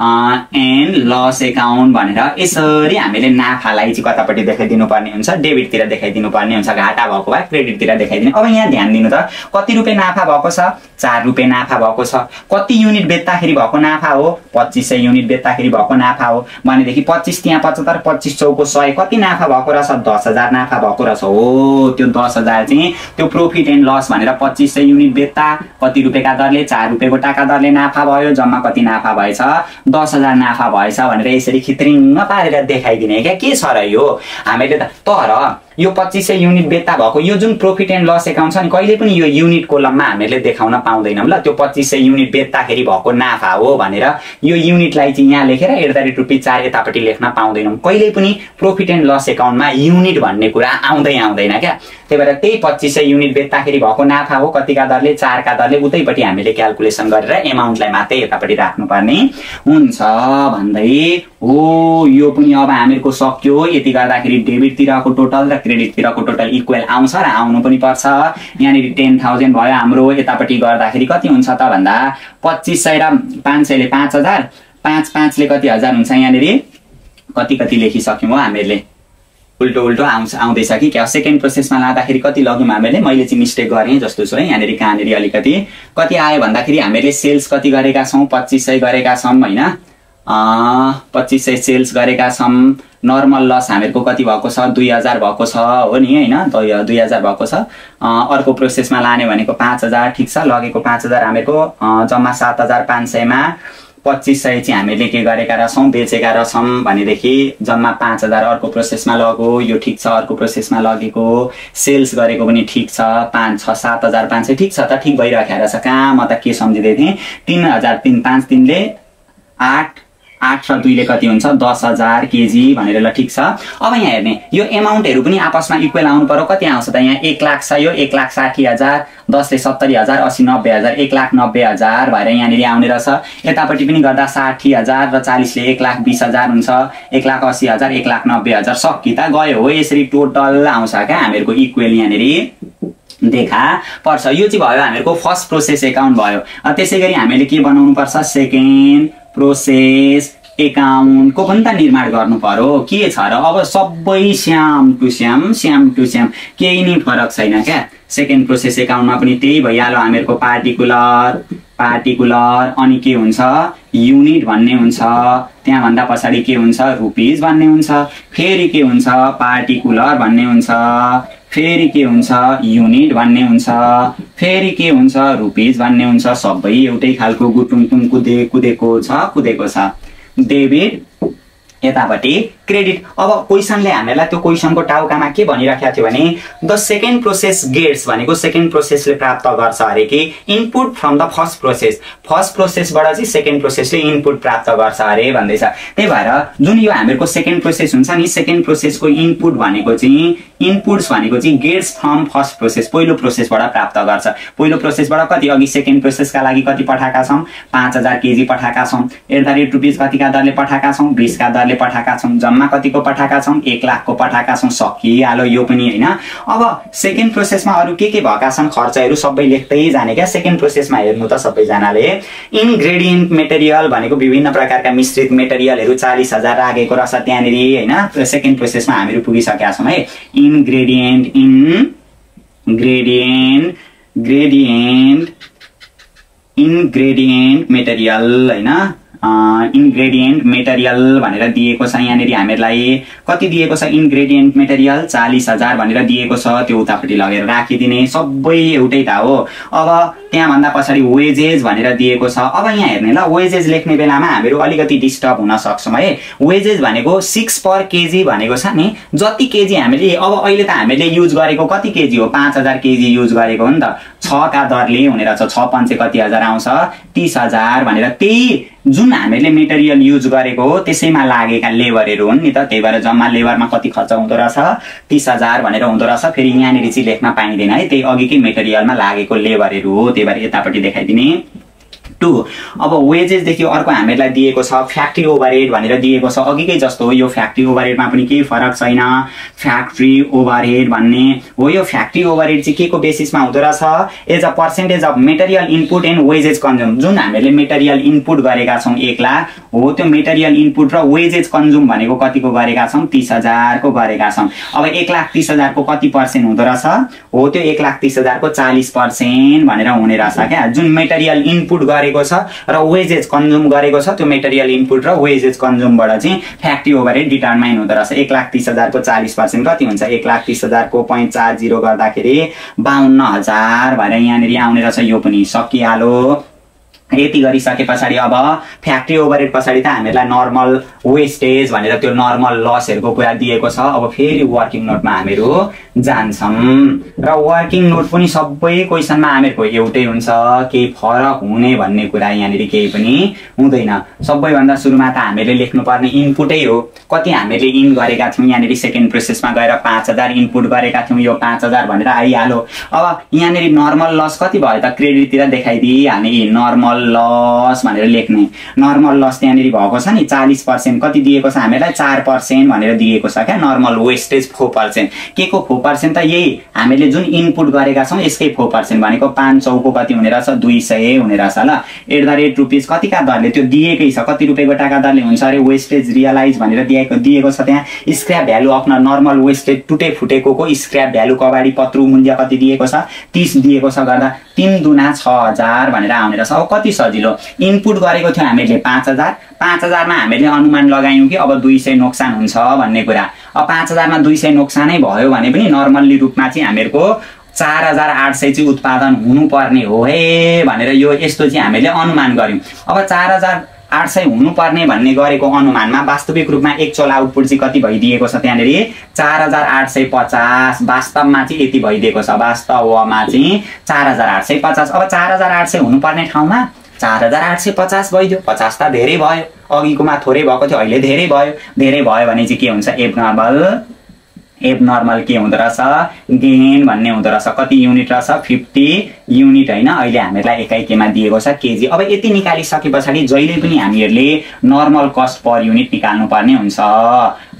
[SPEAKER 1] एन्ड लस एकाउन्ट भनेर यसरी हामीले नाफालाई चाहिँ कतापट्टि देखाइदिनु पर्ने हुन्छ डेबिटतिर देखाइदिनु पर्ने हुन्छ घाटा भएको भए क्रेडिटतिर देखाइदिने। अब यहाँ ध्यान दिनु त कति रुपियाँ नाफा भएको छ? चार रुपियाँ नाफा भएको छ। कति युनिट बेच्दाखेरि भएको नाफा हो? पच्चिस सय युनिट बेच्दाखेरि भएको नाफा हो। भनेदेखि पच्चिस त्यहाँ पचहत्तर पच्चिस चौको सय कति नाफा भएको रहेछ? दस हजार नाफा भएको रहेछ। हो त्यो दस हजार चाहिँ त्यो प्रोफिट एन्ड लस भनेर पच्चिस सय युनिट बेच्दा कति रुपियाँका दरले चार रुपियाँको टाका दरले नाफा भयो जम्मा कति नाफा भएछ? दस हजार नाफा भएछ भनेर यसरी खित्रिङ्ग पारेर देखाइदिने क्या? के छ र यो? हामीले त तर यो पच्चिस सय युनिट बेच्दा भएको यो जुन प्रोफिट एन्ड लस एकाउन्ट छ नि कहिले पनि यो युनिट कोलममा हामीले देखाउन पाउँदैनौँ। ल त्यो पच्चिस सय युनिट बेच्दाखेरि भएको नाफा हो भनेर यो युनिटलाई चाहिँ यहाँ लेखेर एट द रेट रुपिस चार यतापट्टि लेख्न पाउँदैनौँ। कहिले पनि प्रोफिट एन्ड लस एकाउन्टमा युनिट भन्ने कुरा आउँदै आउँदैन क्या। त्यही भएर त्यही पच्चिस सय युनिट बेच्दाखेरि भएको नाफा हो कतिका दरले चारका दरले उतैपट्टि हामीले क्यालकुलेसन गरेर एमाउन्टलाई मात्रै यतापट्टि राख्नुपर्ने हुन्छ भन्दै हो। यो पनि अब हामीहरूको सक्यो। यति गर्दाखेरि डेबिटतिरको टोटल र क्रेडिटतिरको टोटल इक्वेल आउँछ र आउनु पनि पर्छ। यहाँनिर टेन थाउजन्ड भयो हाम्रो यतापट्टि गर्दाखेरि कति हुन्छ त भन्दा पच्चिस सय र पाँच सयले पाँच हजार पाँच पाँचले कति हजार हुन्छ यहाँनिर? कति कति लेखिसक्यौँ हो हामीहरूले? उल्टो उल्टो आउँछ आउँदैछ कि? क्या सेकेन्ड प्रोसेसमा लाँदाखेरि कति लग्यौँ हामीले मैले चाहिँ मिस्टेक गरेँ जस्तो छु है यहाँनिर कहाँनिर अलिकति। कति आयो भन्दाखेरि हामीले सेल्स कति गरेका छौँ? पच्चिस सय गरेका छौँ होइन? पच्चिस सय सेल्स गरेका छौँ। नर्मल लस हामीहरूको कति भएको छ? दुई हजार भएको छ हो नि होइन? दुई हजार भएको छ। अर्को प्रोसेसमा लाने भनेको पाँच हजार ठिक छ? लगेको पाँच हजार हामीहरूको जम्मा सात हजार पाँच सयमा पच्चिस सय चाहिँ हामीले के गरेका रहेछौँ बेचेका रहेछौँ भनेदेखि जम्मा पाँच हजार अर्को प्रोसेसमा लगो यो ठिक छ? अर्को प्रोसेसमा लगेको सेल्स गरेको पनि ठिक छ। पाँच छ सात हजार पाँच सय ठिक छ त? ठिक भइरहेको रहेछ। कहाँ? म त के सम्झिँदै थिएँ तिन हजार तिन पाँच तिनले आठ आठ र दुईले कति हुन्छ? दस हजार केजी भनेर ल ठिक छ। अब यहाँ हेर्ने यो एमाउन्टहरू पनि आपसमा इक्वेल आउनु पर्यो। कति आउँछ त यहाँ? एक लाख छ यो एक लाख साठी हजार दसले सत्तरी हजार अस्सी नब्बे हजार एक लाख नब्बे हजार भएर यहाँनिर आउने रहेछ। यतापट्टि पनि गर्दा साठी हजार र चालिसले एक लाख बिस हजार हुन्छ। एक लाख अस्सी हजार एक लाख नब्बे हजार सकि त गयो हो। यसरी टोटल आउँछ क्या हामीहरूको इक्वेल यहाँनिर। देखा पर्छ। यो चाहिँ भयो हामीहरूको फर्स्ट प्रोसेस एकाउन्ट भयो। त्यसै गरी हामीले के बनाउनु पर्छ सेकेन्ड प्रोसेस एकाउन्टको पनि त निर्माण गर्नु पर्यो? के छ र अब सबै स्याम टु स्याम स्याम टु स्याम केही नै फरक छैन क्या? सेकेन्ड प्रोसेस एकाउन्टमा पनि त्यही भइहाल्यो हामीहरूको पार्टिकुलर पार्टिकुलर अनि के हुन्छ? युनिट भन्ने हुन्छ। त्यहाँभन्दा पछाडि के हुन्छ? रुपिज भन्ने हुन्छ। फेरि के हुन्छ? पार्टिकुलर भन्ने हुन्छ। फेरि के हुन्छ? युनिट भन्ने हुन्छ। फेरि के हुन्छ? रुपिज भन्ने हुन्छ। सबै एउटै खालको गुटुङटुङ कुदे कुदेको छ कुदेको छ। डेबिट यतापट्टि क्रेडिट अब क्वेसनले हामीलाई त्यो क्वेसनको टाउकामा के भनिराखेको थियो भने द सेकेन्ड प्रोसेस गेट्स भनेको सेकेन्ड प्रोसेसले प्राप्त गर्छ अरे कि input from the first process first प्रोसेसबाट चाहिँ सेकेन्ड प्रोसेसले इनपुट प्राप्त गर्छ अरे भन्दैछ। त्यही भएर जुन यो हामीहरूको सेकेन्ड प्रोसेस हुन्छ नि सेकेन्ड प्रोसेसको इनपुट भनेको चाहिँ इनपुट्स भनेको चाहिँ गेट्स फ्रम फर्स्ट प्रोसेस पहिलो प्रोसेसबाट प्राप्त गर्छ। पहिलो प्रोसेसबाट कति अघि सेकेन्ड प्रोसेसका लागि कति पठाएका छौँ? पाँच हजार केजी पठाएका छौँ। एट द रेट रुपिस कतिका दरले पठाएका छौँ? बिसका दरले पठाएका छौँ। जम्मा कतिको पठाएका छौँ एक लाखको पठाएका छौँ सकिहाल्यो यो पनि होइन। अब सेकेन्ड प्रोसेसमा अरू के के भएका छन्? खर्चहरू सबै लेख्दै जाने क्या। सेकेन्ड प्रोसेसमा हेर्नु त सबैजनाले इन्ग्रेडियन्ट मेटेरियल भनेको विभिन्न प्रकारका मिश्रित मेटेरियलहरू चालिस हजार राखेको रहेछ त्यहाँनिर होइन? सेकेन्ड प्रोसेसमा हामीहरू पुगिसकेका छौँ है। Ingredient ingredient gradient ingredient material होइन? इन्ग्रेडियन्ट मेटेरियल भनेर दिएको छ। यहाँनिर हामीहरूलाई कति दिएको छ? इन्ग्रेडियन्ट मेटेरियल चालिस हजार भनेर दिएको छ। त्यो उतापट्टि लगेर राखिदिने। सबै एउटै त हो। अब त्यहाँभन्दा पछाडि वेजेस भनेर दिएको छ। अब यहाँ हेर्ने ल वेजेस लेख्ने बेलामा हामीहरू अलिकति डिस्टर्ब हुन सक्छौँ है। वेजेस भनेको सिक्स पर केजी भनेको छ नि जति केजी हामीले अब अहिले त हामीले युज गरेको कति केजी हो? पाँच हजार केजी युज गरेको हो नि त। छका दरले हुने रहेछ छ पन्चे कति हजार आउँछ? तिस हजार भनेर। त्यही जुन हामीले मेटेरियल युज गरेको हो त्यसैमा लागेका लेबरहरू हुन् नि त। त्यही भएर जम्मा लेबरमा कति खर्च हुँदो रहेछ? तिस हजार भनेर हुँदो रहेछ। फेरि यहाँनिर चाहिँ लेख्न पाइँदैन है। त्यही अघिकै मेटेरियलमा लागेको लेबरहरू हो त्यही भएर यतापट्टि देखाइदिने। टु अब वेजेसदेखि अर्को हामीलाई दिएको छ फ्याक्ट्री ओभरहेड भनेर दिएको छ। अघिकै जस्तो हो यो फ्याक्ट्री ओभरहेडमा पनि केही फरक छैन। फ्याक्ट्री ओभरहेड भन्ने हो। यो फ्याक्ट्री ओभरहेड चाहिँ के को बेसिसमा हुँदो रहेछ? As a percentage of material input and wages consume जुन हामीले मेटेरियल इनपुट गरेका छौँ एक लाख हो त्यो मेटेरियल इनपुट र वेजेस कन्ज्युम भनेको कतिको गरेका छौँ? तिस हजारको गरेका छौँ। अब एक लाख तिस हजारको कति पर्सेन्ट हुँदो रहेछ? हो त्यो एक लाख तिस हजारको चालिस पर्सेन्ट भनेर हुने रहेछ क्या। जुन मेटेरियल इनपुट गरे गरेको छ र वेजेस कन्ज्युम गरेको छ त्यो मेटेरियल इनपुट र वेजेस कन्ज्युमबाट चाहिँ फ्याक्ट्री ओभर डिटर्माइन हुँदो रहेछ। एक लाख तिस हजारको चालिस पर्सेन्ट कति हुन्छ? एक लाख तिस हजारको पोइन्ट चार जिरो गर्दाखेरि बाहन्न हजार भएर यहाँनिर आउने रहेछ। यो पनि सकिहाल्यो। यति गरिसके पछाडि अब फ्याक्ट्री ओभरहेड पछाडि त हामीहरूलाई नर्मल वेस्टेज भनेर त्यो नर्मल लसहरूको कुरा दिएको छ। अब फेरि वर्किङ नोटमा हामीहरू जान्छौँ। र वर्किङ नोट पनि सबै क्वेसनमा हामीहरूको एउटै हुन्छ। केही फरक हुने भन्ने कुरा यहाँनिर केही पनि हुँदैन। सबैभन्दा सुरुमा त हामीले लेख्नुपर्ने इनपुटै हो। कति हामीले इन गरेका थियौँ यहाँनिर सेकेन्ड प्रोसेसमा गएर पाँच हजार इनपुट गरेका थियौँ। यो पाँच हजार भनेर आइहाल्यो। अब यहाँनिर नर्मल लस कति भयो त क्रेडिटतिर देखाइदिइहाल्ने नर्मल लस भनेर लेख्ने। नर्मल लस त्यहाँनिर भएको छ नि चालिस पर्सेन्ट कति दिएको छ हामीलाई? चार पर्सेन्ट भनेर दिएको छ क्या नर्मल वेस्टेज फोर पर्सेन्ट के को फोर पर्सेन्ट त? यही हामीले जुन इनपुट गरेका छौँ यसकै फोर पर्सेन्ट भनेको पाँच सौको कति हुने रहेछ? दुई सय हुने रहेछ ल। एट द रेट रुपिस कतिका दरले त्यो दिएकै छ? कति रुपियाँको टाका दरले हुन्छ? अरे वेस्टेज रियलाइज भनेर दिएको दिएको छ त्यहाँ। Scrap value of normal wastage टुटे फुटेको स्क्रैप भ्यालुको अगाडि पत्रु मूल्य कति दिएको छ? तिस दिएको छ गर्दा। तिन दुना छ हजार भनेर आउने रहेछ। अब कति सजिलो? इनपुट गरेको थियो हामीले पाँच हजार। पाँच हजारमा हामीले अनुमान लगायौँ कि अब दुई सय नोक्सान हुन्छ भन्ने कुरा। अब पाँच हजारमा दुई सय नोक्सानै भयो भने पनि नर्मल्ली रूपमा चाहिँ हामीहरूको चार हजार आठ सय चाहिँ उत्पादन हुनुपर्ने हो है भनेर यो यस्तो चाहिँ हामीले अनुमान गऱ्यौँ। अब चार हजार आठ सय हुनुपर्ने भन्ने गरेको अनुमानमा वास्तविक रूपमा एक चोल आउटपुट चाहिँ कति भइदिएको छ त्यहाँनिर? चार हजार आठ सय पचास। वास्तवमा चाहिँ यति भइदिएको छ। वास्तवमा चाहिँ चार हजार आठ सय पचास। अब चार हजार आठ सय हुनुपर्ने ठाउँमा चार हजार आठ सय पचास भइदियो पचास त धेरै भयो। अघिकोमा थोरै भएको थियो अहिले धेरै भयो। धेरै भयो भने चाहिँ के हुन्छ? एब नर्मल एब नर्मल के हुँदो रहेछ गेन भन्ने हुँदो रहेछ कति युनिट रहेछ फिफ्टी युनिट होइन अहिले हामीहरूलाई एकाइ केमा दिएको छ केजी। अब यति निकालिसके पछाडि जहिले पनि हामीहरूले नर्मल कस्ट पर युनिट निकाल्नु पर्ने हुन्छ।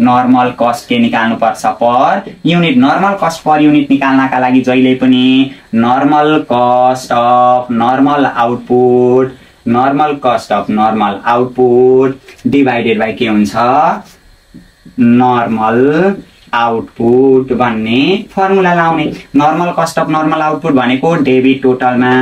[SPEAKER 1] नर्मल कस्ट के निकाल्नुपर्छ per unit? Normal cost per unit निकाल्नका लागि जहिले पनि normal cost of normal output normal cost of normal output divided by के हुन्छ? नर्मल आउटपुट भन्ने फर्मुला लाउने। Normal cost of normal output भनेको डेबिट टोटलमा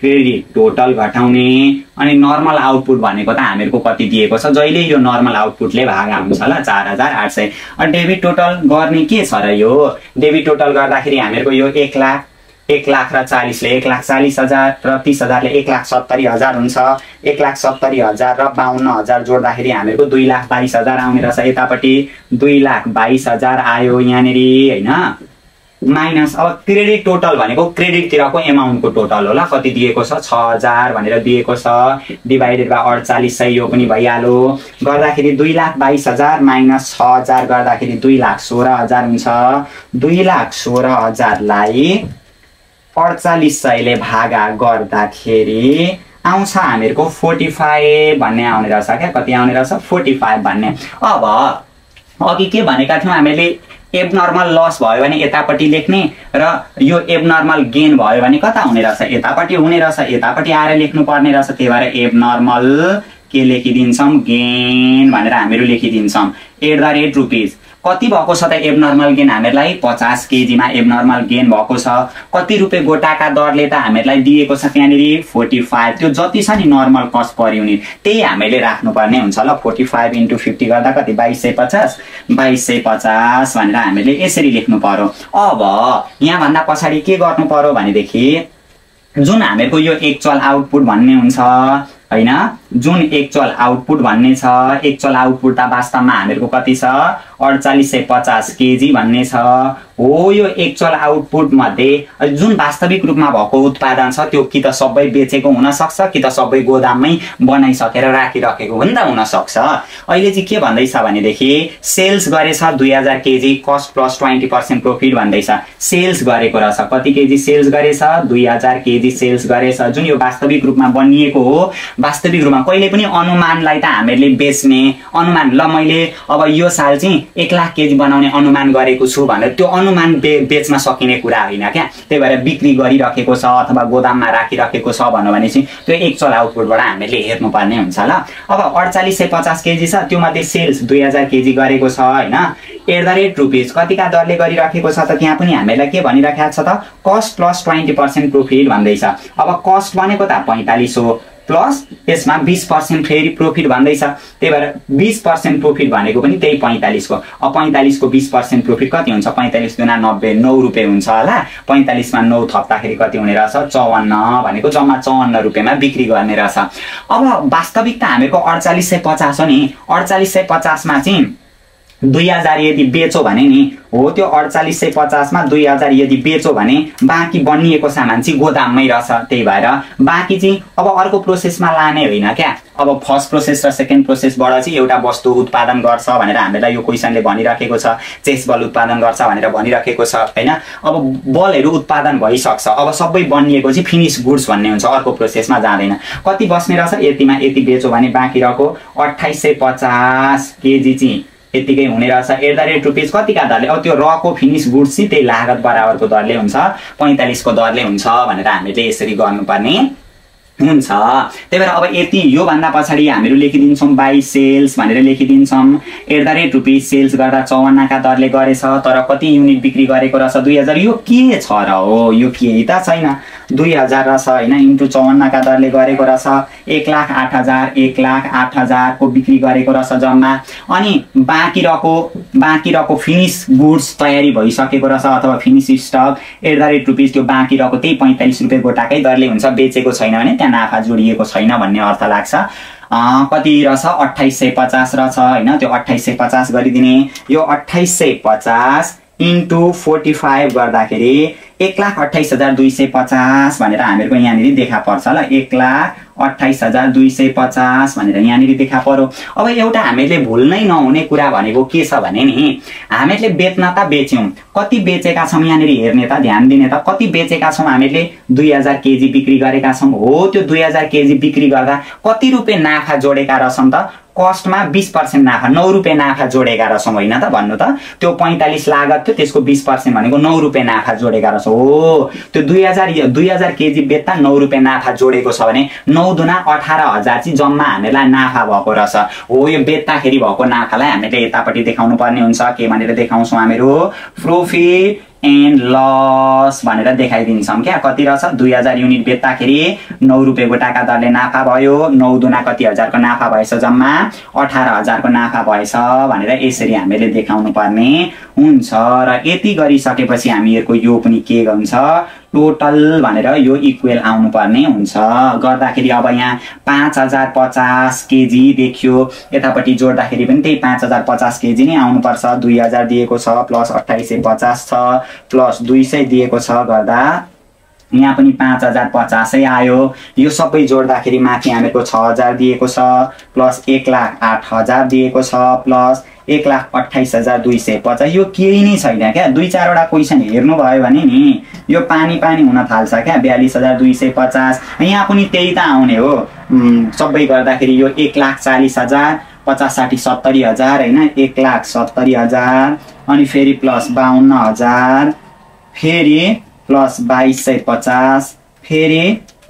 [SPEAKER 1] क्रेडिट टोटल घटाउने अनि नर्मल आउटपुट भनेको त हामीहरूको कति दिएको छ? जहिले यो नर्मल आउटपुटले भागा हुन्छ ल चार हजार आठ सय। अनि डेबिट टोटल गर्ने के छ र यो? डेबिट टोटल गर्दाखेरि हामीहरूको यो एक लाख एक लाख र चालिसले एक लाख चालिस हजार र तिस हजारले एक लाख सत्तरी हजार हुन्छ। एक लाख सत्तरी हजार र बाहन्न हजार जोड्दाखेरि हामीहरूको दुई लाख बाइस हजार आउने रहेछ। यतापट्टि दुई लाख बाइस हजार आयो यहाँनिर होइन? माइनस अब क्रेडिट टोटल भनेको क्रेडिटतिरको एमाउन्टको टोटल होला। कति दिएको छ? छ हजार भनेर दिएको छ। डिभाइडेड बाई अडचालिस सय यो पनि भइहाल्यो। गर्दाखेरि दुई लाख बाइस हजार माइनस छ हजार गर्दाखेरि दुई लाख सोह्र हजार हुन्छ। दुई लाख सोह्र हजारलाई अडचालिस सयले भागा गर्दाखेरि आउँछ हामीहरूको फोर्टी फाइभ भन्ने आउने रहेछ क्या? कति आउने रहेछ? फोर्टी फाइभ भन्ने। अब अघि के भनेका थियौँ हामीले एब नर्मल लस भयो भने यतापट्टि लेख्ने र यो एब नर्मल गेन भयो भने कता हुने रहेछ? यतापट्टि हुने रहेछ यतापट्टि आएर लेख्नु पर्ने रहेछ त्यही भएर एब नर्मल के लेखिदिन्छौँ? गेन भनेर हामीहरू लेखिदिन्छौँ। एट द रेट रुपिज कति भएको छ त एबनर्मल गेन? हामीहरूलाई पचास केजीमा एबनर्मल गेन भएको छ। कति रुपियाँ गोटाका दरले त हामीहरूलाई दिएको छ त्यहाँनिर? Forty five. त्यो जति छ नि नर्मल कस्ट पर युनिट त्यही हामीले राख्नुपर्ने हुन्छ ल। फोर्टी फाइभ इन्टु फिफ्टी गर्दा कति? बाइस सय पचास। बाइस सय पचास भनेर हामीले यसरी लेख्नु पर्यो। अब यहाँभन्दा पछाडि के गर्नु पर्यो भनेदेखि जुन हामीहरूको यो एक चल आउटपुट भन्ने हुन्छ होइन? जुन एक्चुअल आउटपुट भन्ने छ एक्चुअल आउटपुट त वास्तवमा हामीहरूको कति छ? अडचालिस सय पचास केजी भन्ने छ। हो यो एक्चुअल आउटपुट मध्ये जुन वास्तविक रूपमा भएको उत्पादन छ त्यो कि त सबै बेचेको हुनसक्छ कि त सबै गोदाममै बनाइसकेर राखिराखेको हो नि त हुनसक्छ। अहिले चाहिँ के भन्दैछ भनेदेखि सेल्स गरेछ दुई हजार kg cost plus twenty percent profit भन्दैछ। सेल्स गरेको रहेछ कति केजी सेल्स गरेछ? दुई हजार केजी सेल्स गरेछ। जुन यो वास्तविक रूपमा बनिएको हो वास्तविक रूपमा कहिले पनि अनुमानलाई त हामीहरूले बेच्ने अनुमान ल मैले अब यो साल चाहिँ एक लाख केजी बनाउने अनुमान गरेको छु भनेर त्यो अनुमान बे बेच्न सकिने कुरा होइन क्या। त्यही भएर बिक्री गरिराखेको छ अथवा गोदाममा राखिराखेको छ भन्यो भने चाहिँ त्यो एक चल आउटपुटबाट हामीले हेर्नुपर्ने हुन्छ ल। अब अडचालिस सय पचास केजी छ त्यो मध्ये सेल्स दुई हजार केजी गरेको छ होइन। एट द रेट रुपिज कतिका दरले गरिराखेको छ त त्यहाँ पनि हामीलाई के भनिराखेको छ त cost plus twenty percent profit भन्दैछ। अब कस्ट भनेको त पैँतालिस हो प्लस यसमा बिस पर्सेन्ट फेरि प्रोफिट भन्दैछ। त्यही भएर बिस पर्सेन्ट प्रोफिट भनेको पनि त्यही पैँतालिसको। अब पैँतालिसको बिस पर्सेन्ट प्रोफिट कति हुन्छ? पैँतालिस दुना नब्बे नौ रुपियाँ हुन्छ होला। पैँतालिसमा नौ थप्दाखेरि कति हुने रहेछ? चौवन्न भनेको जम्मा चौवन्न रुपियाँमा बिक्री गर्ने रहेछ। अब वास्तविक त हामीहरूको अडचालिस सय पचास हो नि। अडचालिस सय पचासमा चाहिँ दुई हजार यदि बेचो भने नि हो त्यो अडचालिस सय पचासमा दुई हजार यदि बेचो भने बाँकी बनिएको सामान चाहिँ गोदाममै रहेछ त्यही भएर बाँकी चाहिँ अब अर्को प्रोसेसमा लाने होइन क्या। अब फर्स्ट प्रोसेस र सेकेन्ड प्रोसेसबाट चाहिँ एउटा वस्तु उत्पादन गर्छ भनेर हामीलाई यो क्वेसनले भनिराखेको छ चेस बल उत्पादन गर्छ भनेर भनिराखेको छ होइन। अब बलहरू उत्पादन भइसक्छ अब सबै बनिएको चाहिँ फिनिस गुड्स भन्ने हुन्छ अर्को प्रोसेसमा जाँदैन। कति बस्ने रहेछ? यतिमा यति बेचो भने बाँकी रहेको अठाइस सय पचास केजी चाहिँ। यतिकै हुने रहेछ। एट द रेट रुपिज कतिका दरले अब त्यो रको फिनिस गुड्स चाहिँ त्यही लागत बराबरको दरले हुन्छ। पैँतालिसको दरले हुन्छ भनेर हामीले यसरी गर्नुपर्ने हुन्छ। त्यही भएर अब यति योभन्दा पछाडि हामीहरू लेखिदिन्छौँ बाई सेल्स भनेर लेखिदिन्छौँ। At the rate rupees sales गर्दा चौवन्नका दरले गरेछ तर कति युनिट बिक्री गरेको रहेछ दुई हजार। यो के छ र हो? यो केही त छैन। दुई हजार रहेछ होइन। इन्टु चौवन्नका दरले गरेको रहेछ। एक लाख आठ हजार एक लाख आठ हजारको बिक्री गरेको रहेछ जम्मा। अनि बाँकी रहेको बाँकी रहेको फिनिस गुड्स तयारी भइसकेको रहेछ अथवा finish stock at the rate rupees त्यो बाँकी रहेको त्यही पैँतालिस रुपियाँ गोटाकै दरले हुन्छ बेचेको छैन भने त्यहाँ नाफा जोडिएको छैन भन्ने अर्थ लाग्छ। कति रहेछ? अठाइस सय पचास रहेछ होइन। त्यो अठाइस सय पचास गरिदिने। यो अठाइस सय पचास इन्टु फोर्टी फाइभ गर्दाखेरि एक लाख अठाइस हजार दुई सय पचास भनेर हामीहरूको यहाँनिर देखा पर्छ ल। एक लाख अठाइस हजार दुई सय पचास भनेर यहाँनिर देखा पर्यो। अब एउटा हामीले भुल्नै नहुने कुरा भनेको के छ भने नि हामीहरूले बेच्न त बेच्यौँ। कति बेचेका छौँ यहाँनिर हेर्ने त ध्यान दिने त। कति बेचेका छौँ हामीले दुई हजार केजी बिक्री गरेका छौँ। हो त्यो दुई हजार केजी बिक्री गर्दा कति रुपियाँ नाफा जोडेका रहेछौँ त? कस्टमा बिस पर्सेन्ट नाफा नौ रुपियाँ नाफा जोडेका रहेछौँ होइन त भन्नु त? त्यो पैँतालिस लागत थियो त्यसको बिस पर्सेन्ट भनेको नौ रुपियाँ नाफा जोडेका रहेछौँ। हो त्यो दुई हजार दुई हजार केजी बेत्ता नौ रुपियाँ नाफा जोडेको छ भने नौ दुना अठार हजार चाहिँ जम्मा हामीलाई नाफा भएको रहेछ। हो यो बेच्दाखेरि भएको नाफालाई हामीले यतापट्टि देखाउनु पर्ने हुन्छ। के भनेर देखाउँछौँ हामीहरू? प्रोफिट एन्ड लस भनेर देखाइदिन्छौँ क्या? कति रहेछ? दुई हजार युनिट बेच्दाखेरि नौ रुपियाँको टाका दरले नाफा भयो। नौ दुना कति हजारको नाफा भएछ जम्मा? अठार हजारको नाफा भएछ भनेर यसरी हामीले देखाउनु पर्ने हुन्छ। र यति गरिसकेपछि हामीहरूको यो पनि के हुन्छ टोटल भनेर यो इक्वेल आउनुपर्ने हुन्छ। गर्दाखेरि अब यहाँ पाँच हजार पचास केजी देखियो। यतापट्टि जोड्दाखेरि पनि त्यही पाँच हजार पचास केजी नै आउनुपर्छ। दुई हजार दिएको छ प्लस अठाइस सय पचास छ प्लस दुई सय दिएको छ गर्दा यहाँ पनि पाँच हजार पचासै आयो। यो सबै जोड्दाखेरि माथि हामीहरूको छ हजार दिएको छ प्लस एक लाख आठ हजार दिएको छ प्लस एक लाख अठाइस हजार दुई सय पचास। यो केही नै छैन क्या? दुई चारवटा क्वेसन हेर्नुभयो भने नि यो पानी पानी हुन थाल्छ क्या? बयालिस हजार दुई सय पचास। यहाँ पनि त्यही त आउने हो। सबै गर्दाखेरि यो एक लाख चालिस हजार पचास साठी सत्तरी हजार होइन? एक लाख सत्तरी हजार अनि फेरि प्लस बाहन्न हजार। फेरि प्लस बाइस सय पचास फेरि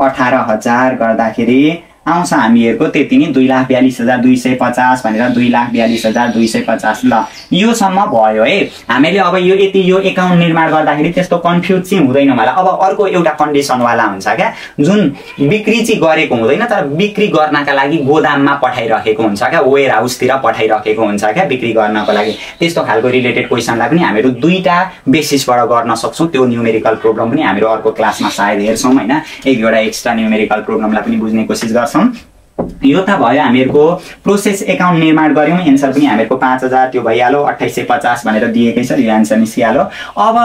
[SPEAKER 1] अठार हजार गर्दाखेरि आउँछ हामीहरूको त्यति नै दुई लाख बयालिस हजार दुई सय पचास भनेर दुई लाख बयालिस हजार दुई सय पचास ल। योसम्म भयो है। हामीले अब यो यति यो एकाउन्ट निर्माण गर्दाखेरि त्यस्तो कन्फ्युज चाहिँ हुँदैन होला अब अर्को एउटा कन्डिसनवाला हुन्छ क्या जुन बिक्री चाहिँ गरेको हुँदैन तर बिक्री गर्नका लागि गोदाममा पठाइरहेको हुन्छ क्या वेयर हाउसतिर पठाइरहेको हुन्छ क्या बिक्री गर्नको लागि। त्यस्तो खालको रिलेटेड क्वेसनलाई पनि हामीहरू दुईवटा बेसिसबाट गर्न सक्छौँ। त्यो न्युमेरिकल प्रोब्लम पनि हामीहरू अर्को क्लासमा सायद हेर्छौँ होइन? एक एउटा एक्स्ट्रा न्युमेरिकल प्रोब्लमलाई पनि बुझ्ने कोसिस गर्छौँ। गर्छौँ। यो त भयो हामीहरूको प्रोसेस एकाउन्ट निर्माण गऱ्यौँ। एन्सर पनि हामीहरूको पाँच हजार त्यो भइहाल्यो अठाइस सय पचास भनेर दिएकै छ। यो एन्सर निस्किहाल्यो। अब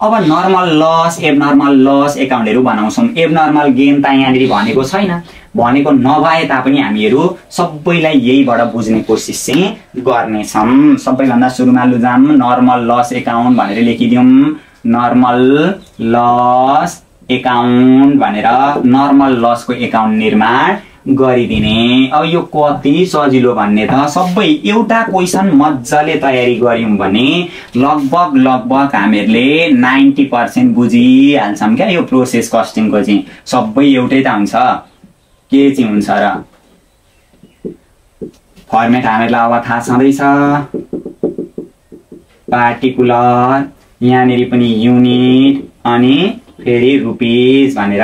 [SPEAKER 1] अब normal loss abnormal loss एकाउन्टहरू बनाउँछौँ। एब नर्मल गेन त यहाँनिर भनेको छैन। भनेको नभए तापनि हामीहरू सबैलाई यहीबाट बुझ्ने कोसिस चाहिँ गर्नेछौँ। सबैभन्दा सुरुमा लुजाम नर्मल लस एकाउन्ट भनेर लेखिदिउँ। नर्मल लस एकाउन्ट भनेर नर्मल लसको एकाउन्ट निर्माण गरिदिने। अब यो कति सजिलो भन्ने त सबै एउटा क्वेसन मजाले तयारी गऱ्यौँ भने लगभग लगभग हामीहरूले नाइन्टी पर्सेन्ट बुझिहाल्छौँ क्या यो प्रोसेस कस्टिङको चाहिँ। सबै एउटै त हुन्छ। के चाहिँ हुन्छ र? फर्मेट हामीहरूलाई अब थाहा छँदैछ। पार्टिकुलर यहाँनिर पनि युनिट अनि फेरि रुपिज भनेर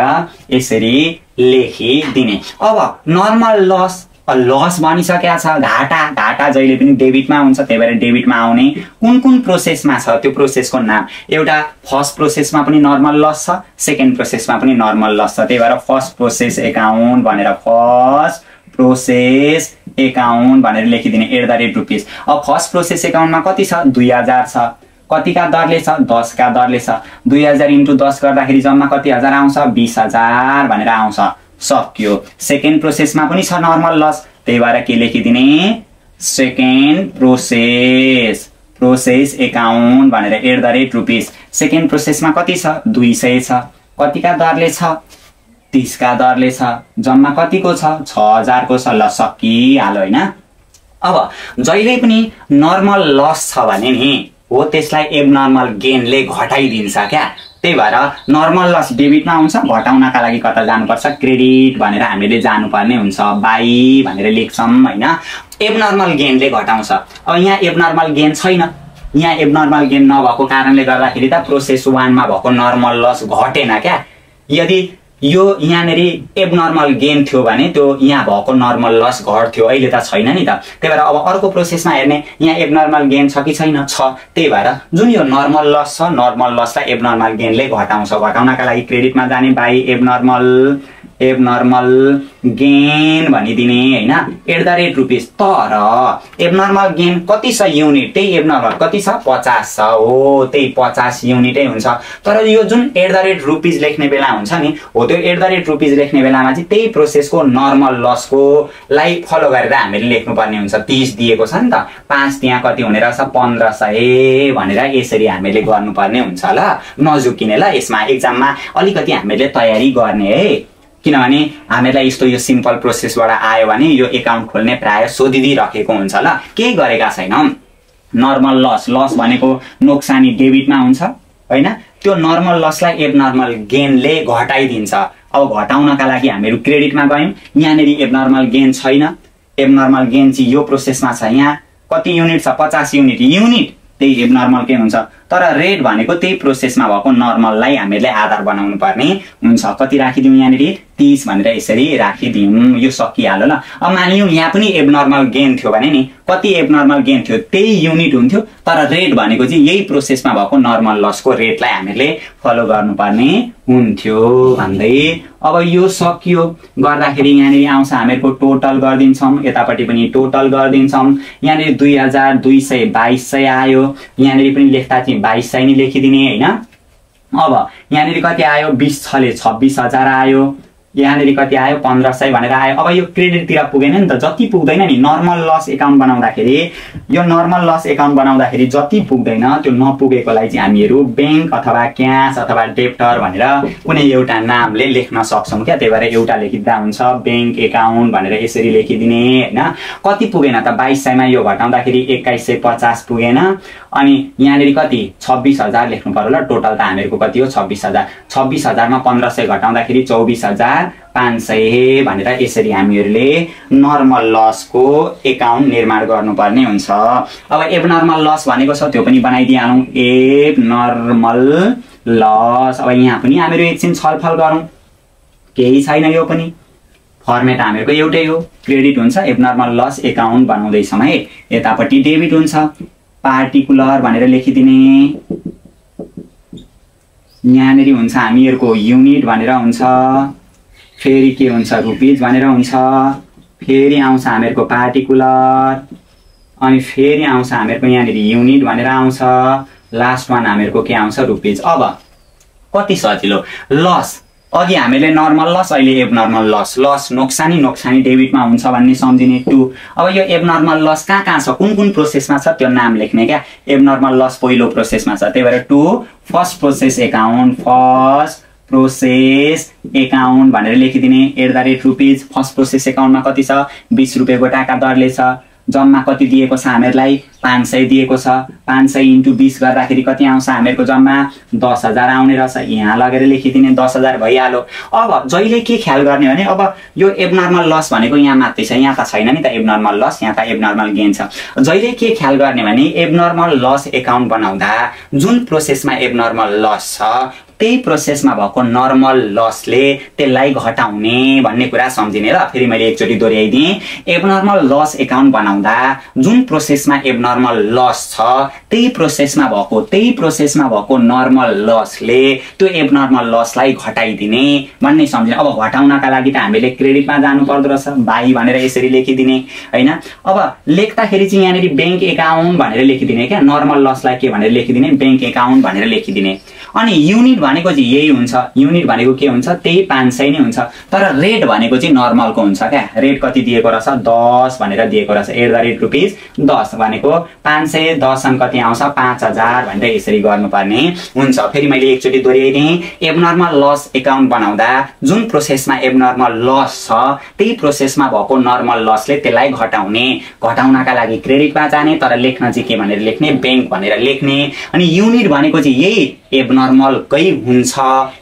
[SPEAKER 1] यसरी लेखिदिने। अब नर्मल लस लस भनिसकेका छ घाटा घाटा जहिले पनि डेबिटमा हुन्छ त्यही भएर डेबिटमा आउने कुन कुन प्रोसेसमा छ त्यो प्रोसेसको नाम। एउटा फर्स्ट प्रोसेसमा पनि नर्मल लस छ सेकेन्ड प्रोसेसमा पनि नर्मल लस छ। त्यही भएर फर्स्ट प्रोसेस एकाउन्ट भनेर फर्स्ट प्रोसेस एकाउन्ट भनेर लेखिदिने एट द रेट रुपिस अब फर्स्ट प्रोसेस एकाउन्टमा कति छ? दुई हजार छ। कतिका दरले छ? दसका दरले छ। दुई हजार इन्टु दस गर्दाखेरि जम्मा कति हजार आउँछ? बिस हजार भनेर आउँछ। सक्यो। सेकेन्ड प्रोसेसमा पनि छ नर्मल लस। त्यही भएर के लेखिदिने? Second process. प्रोसेस एकाउन्ट भनेर at the rate rupees. Second प्रोसेसमा कति छ? दुई सय छ। कतिका दरले छ? तिसका दरले छ। जम्मा कतिको छ? छ हजारको छ। ल सकिहाल्यो होइन? अब जहिले पनि नर्मल लस छ भने नि हो त्यसलाई एबनर्मल गेनले घटाइदिन्छ क्या? त्यही भएर नर्मल लस डेबिटमा आउँछ घटाउनका लागि कता जानुपर्छ? क्रेडिट भनेर हामीले जानुपर्ने हुन्छ। बाई भनेर लेख्छौँ होइन? एबनर्मल गेनले घटाउँछ अब यहाँ एबनर्मल गेन छैन। यहाँ एबनर्मल गेन नभएको कारणले गर्दाखेरि त प्रोसेस वानमा भएको नर्मल लस घटेन क्या। यदि यो यहाँनिर एब नर्मल गेन थियो भने त्यो यहाँ भएको नर्मल लस घट्थ्यो अहिले त छैन नि त। त्यही भएर अब अर्को प्रोसेसमा हेर्ने यहाँ एब नर्मल गेन छ कि छैन? छ। त्यही भएर जुन यो नर्मल लस छ नर्मल लसलाई एब नर्मल गेनले घटाउँछ। घटाउनका लागि क्रेडिटमा जाने बाई एब नर्मल एब नर्मल गेन भनिदिने होइन? एट द रेट रुपिस तर एब नर्मल गेन कति छ युनिट त्यही एब नर्मल कति छ? पचास छ। हो त्यही पचास युनिटै हुन्छ। तर यो जुन एट द रेट रुपिज लेख्ने बेला हुन्छ नि हो त्यो एट द रेट रुपिज लेख्ने बेलामा चाहिँ त्यही प्रोसेसको नर्मल लसको लाई फलो गरेर हामीले लेख्नुपर्ने हुन्छ। तिस दिएको छ नि त। पाँच त्यहाँ कति हुने रहेछ? पन्ध्र सय भनेर यसरी हामीले गर्नुपर्ने हुन्छ ल। नजुकिने ल यसमा। एक्जाममा अलिकति हामीले तयारी गर्ने है। किनभने हामीलाई यस्तो यो सिम्पल प्रोसेसबाट आयो भने यो एकाउन्ट खोल्ने प्राय सोधिदिइराखेको हुन्छ ल। केही गरेका छैनौँ। नर्मल लस लस भनेको नोक्सानी डेबिटमा हुन्छ होइन? त्यो नर्मल लसलाई एब नर्मल गेनले घटाइदिन्छ। अब घटाउनका लागि हामीहरू क्रेडिटमा गयौँ। यहाँनिर एब नर्मल गेन छैन। एब नर्मल गेन चाहिँ यो प्रोसेसमा छ। यहाँ कति युनिट छ? पचास युनिट युनिट त्यही एब नर्मल के हुन्छ? तर रेट भनेको त्यही प्रोसेसमा भएको नर्मललाई हामीहरूले आधार बनाउनु पर्ने हुन्छ। कति राखिदिउँ यहाँनिर? तिस भनेर यसरी राखिदिउँ। यो सकिहाल्यो ल। अब मानिलिउँ यहाँ पनि एबनर्मल गेन थियो भने नि कति एबनर्मल गेन थियो त्यही युनिट हुन्थ्यो तर रेट भनेको चाहिँ यही प्रोसेसमा भएको नर्मल लसको रेटलाई हामीले फलो गर्नुपर्ने हुन्थ्यो भन्दै। अब यो सकियो। गर्दाखेरि यहाँनिर आउँछ हामीहरूको टोटल गरिदिन्छौँ। यतापट्टि पनि टोटल गरिदिन्छौँ। यहाँनिर दुई हजार दुई सय बाइस सय आयो। यहाँनिर पनि लेख्दा चाहिँ बाइस सय नै लेखिदिने होइन? अब यहाँनिर कति आयो? बिस छले छब्बिस हजार आयो। यहाँनिर कति आयो? पन्ध्र सय भनेर आयो। अब यो क्रेडिटतिर पुगेन नि त जति पुग्दैन नि। नर्मल लस एकाउन्ट बनाउँदाखेरि यो नर्मल लस एकाउन्ट बनाउँदाखेरि जति पुग्दैन त्यो नपुगेकोलाई चाहिँ हामीहरू ब्याङ्क अथवा क्यास अथवा डेप्टर भनेर कुनै एउटा नामले लेख्न सक्छौँ क्या। त्यही भएर एउटा लेखिँदा हुन्छ ब्याङ्क एकाउन्ट भनेर यसरी लेखिदिने होइन? कति पुगेन त? बाइस सयमा यो घटाउँदाखेरि एक्काइस सय पचास पुगेन। अनि यहाँनिर कति? छब्बिस हजार लेख्नु पर्यो ल टोटल त हामीहरूको कति हो? छब्बिस हजार। छब्बिस हजारमा पन्ध्र सय घटाउँदाखेरि चौबिस हजार। पाँच सय भनेर यसरी हामीहरूले नर्मल लसको एकाउन्ट निर्माण गर्नुपर्ने हुन्छ। अब एब नर्मल लस भनेको छ त्यो पनि बनाइदिइहालौँ। एब नर्मल लस अब यहाँ पनि हामीहरू एकछिन छलफल गरौँ। केही छैन यो पनि। फर्मेट हामीहरूको एउटै हो। क्रेडिट हुन्छ एब नर्मल लस एकाउन्ट बनाउँदैछौँ है यतापट्टि डेबिट हुन्छ। पार्टिकुलर भनेर लेखिदिने। यहाँनिर हुन्छ हामीहरूको युनिट भनेर हुन्छ। फेरि के हुन्छ रुपिज भनेर हुन्छ। फेरि आउँछ हामीहरूको पार्टिकुलर। अनि फेरि आउँछ हामीहरूको यहाँनिर युनिट भनेर आउँछ। लास्ट वान हामीहरूको के आउँछ? रुपिज। अब कति सजिलो लस। अघि हामीले नर्मल लस अहिले एब नर्मल लस। लस नोक्सानी नोक्सानी डेबिटमा हुन्छ भन्ने सम्झिने टु अब यो एब नर्मल लस कहाँ कहाँ छ? कुन कुन प्रोसेसमा छ? त्यो नाम लेख्ने क्या। एब नर्मल लस पहिलो प्रोसेसमा छ। त्यही भएर to first process account first process account भनेर लेखिदिने। At the rate rupees first process एकाउन्टमा कति छ? बिस रुपियाँको टाका दरले छ। जम्मा कति दिएको छ हामीहरूलाई? पाँच सय दिएको छ। पाँच सय इन्टु बिस गर्दाखेरि कति आउँछ हामीहरूको जम्मा? दस हजार आउने रहेछ। यहाँ लगेर लेखिदिने दस हजार भइहाल्यो। अब जहिले के ख्याल गर्ने भने अब यो एबनर्मल लस भनेको यहाँ मात्रै छ। यहाँ त छैन नि त एबनर्मल लस यहाँ त एबनर्मल गेन छ। जहिले के ख्याल गर्ने भने एबनर्मल लस एकाउन्ट बनाउँदा जुन प्रोसेसमा एबनर्मल लस छ त्यही प्रोसेसमा भएको नर्मल लसले त्यसलाई घटाउने भन्ने कुरा सम्झिने र फेरि मैले एकचोटि दोहोऱ्याइदिएँ। एबनर्मल लस एकाउन्ट बनाउँदा जुन प्रोसेसमा एबनर्मल लस छ त्यही प्रोसेसमा भएको त्यही प्रोसेसमा भएको नर्मल लसले त्यो एबनर्मल लसलाई घटाइदिने भन्ने सम्झिने। अब घटाउनका लागि त हामीले क्रेडिटमा जानु पर्दो रहेछ बाई भनेर यसरी लेखिदिने होइन? अब लेख्दाखेरि चाहिँ यहाँनिर ब्याङ्क एकाउन्ट भनेर लेखिदिने क्या? नर्मल लसलाई के भनेर लेखिदिने? ब्याङ्क एकाउन्ट भनेर लेखिदिने। अनि युनिट भनेको चाहिँ यही हुन्छ युनिट भनेको के हुन्छ त्यही पाँच सय नै हुन्छ। तर रेट भनेको चाहिँ नर्मलको हुन्छ क्या। रेट कति दिएको रहेछ? दस भनेर दिएको रहेछ। एट द रेट रुपिज दस भनेको पाँच सय दस कति आउँछ? पाँच हजार भनेर यसरी गर्नुपर्ने हुन्छ। फेरि मैले एकचोटि दोहोऱ्याइदिएँ एबनर्मल लस एकाउन्ट बनाउँदा जुन प्रोसेसमा एबनर्मल लस छ त्यही प्रोसेसमा भएको नर्मल लसले त्यसलाई घटाउने। घटाउनका लागि क्रेडिटमा जाने तर लेख्न चाहिँ के भनेर लेख्ने? ब्याङ्क भनेर लेख्ने। अनि युनिट भनेको चाहिँ यही एबनर्मलकै हुन्छ।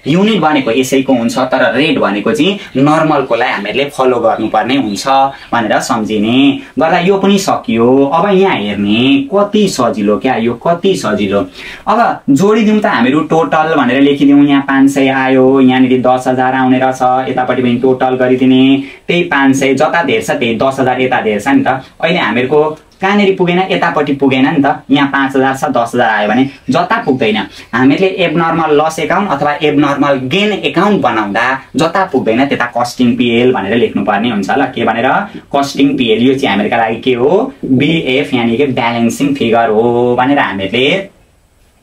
[SPEAKER 1] युनिट भनेको यसैको हुन्छ तर रेट भनेको चाहिँ नर्मलकोलाई हामीहरूले फलो गर्नुपर्ने हुन्छ भनेर सम्झिने। गर्दा यो पनि सकियो। अब यहाँ हेर्ने कति सजिलो क्या यो कति सजिलो। अब जोडिदिउँ त हामीहरू टोटल भनेर लेखिदिउँ। यहाँ पाँच सय आयो यहाँनिर दस हजार आउने रहेछ यतापट्टि पनि टोटल गरिदिने। त्यही पाँच सय जता छ त्यही दस हजार यता छ नि त। अहिले हामीहरूको कहाँनिर पुगेन? यतापट्टि पुगेन नि त। यहाँ पाँच हजार छ दस हजार आयो भने जता पुग्दैन। हामीले एबनर्मल लस एकाउन्ट अथवा एबनर्मल गेन एकाउन्ट बनाउँदा जता पुग्दैन त्यता कस्टिङ पिएल भनेर लेख्नुपर्ने हुन्छ ल। के भनेर? कस्टिङ पिएल यो चाहिँ हामीहरूका लागि के हो? बिएफ यानि कि? ब्यालेन्सिङ फिगर हो भनेर हामीहरूले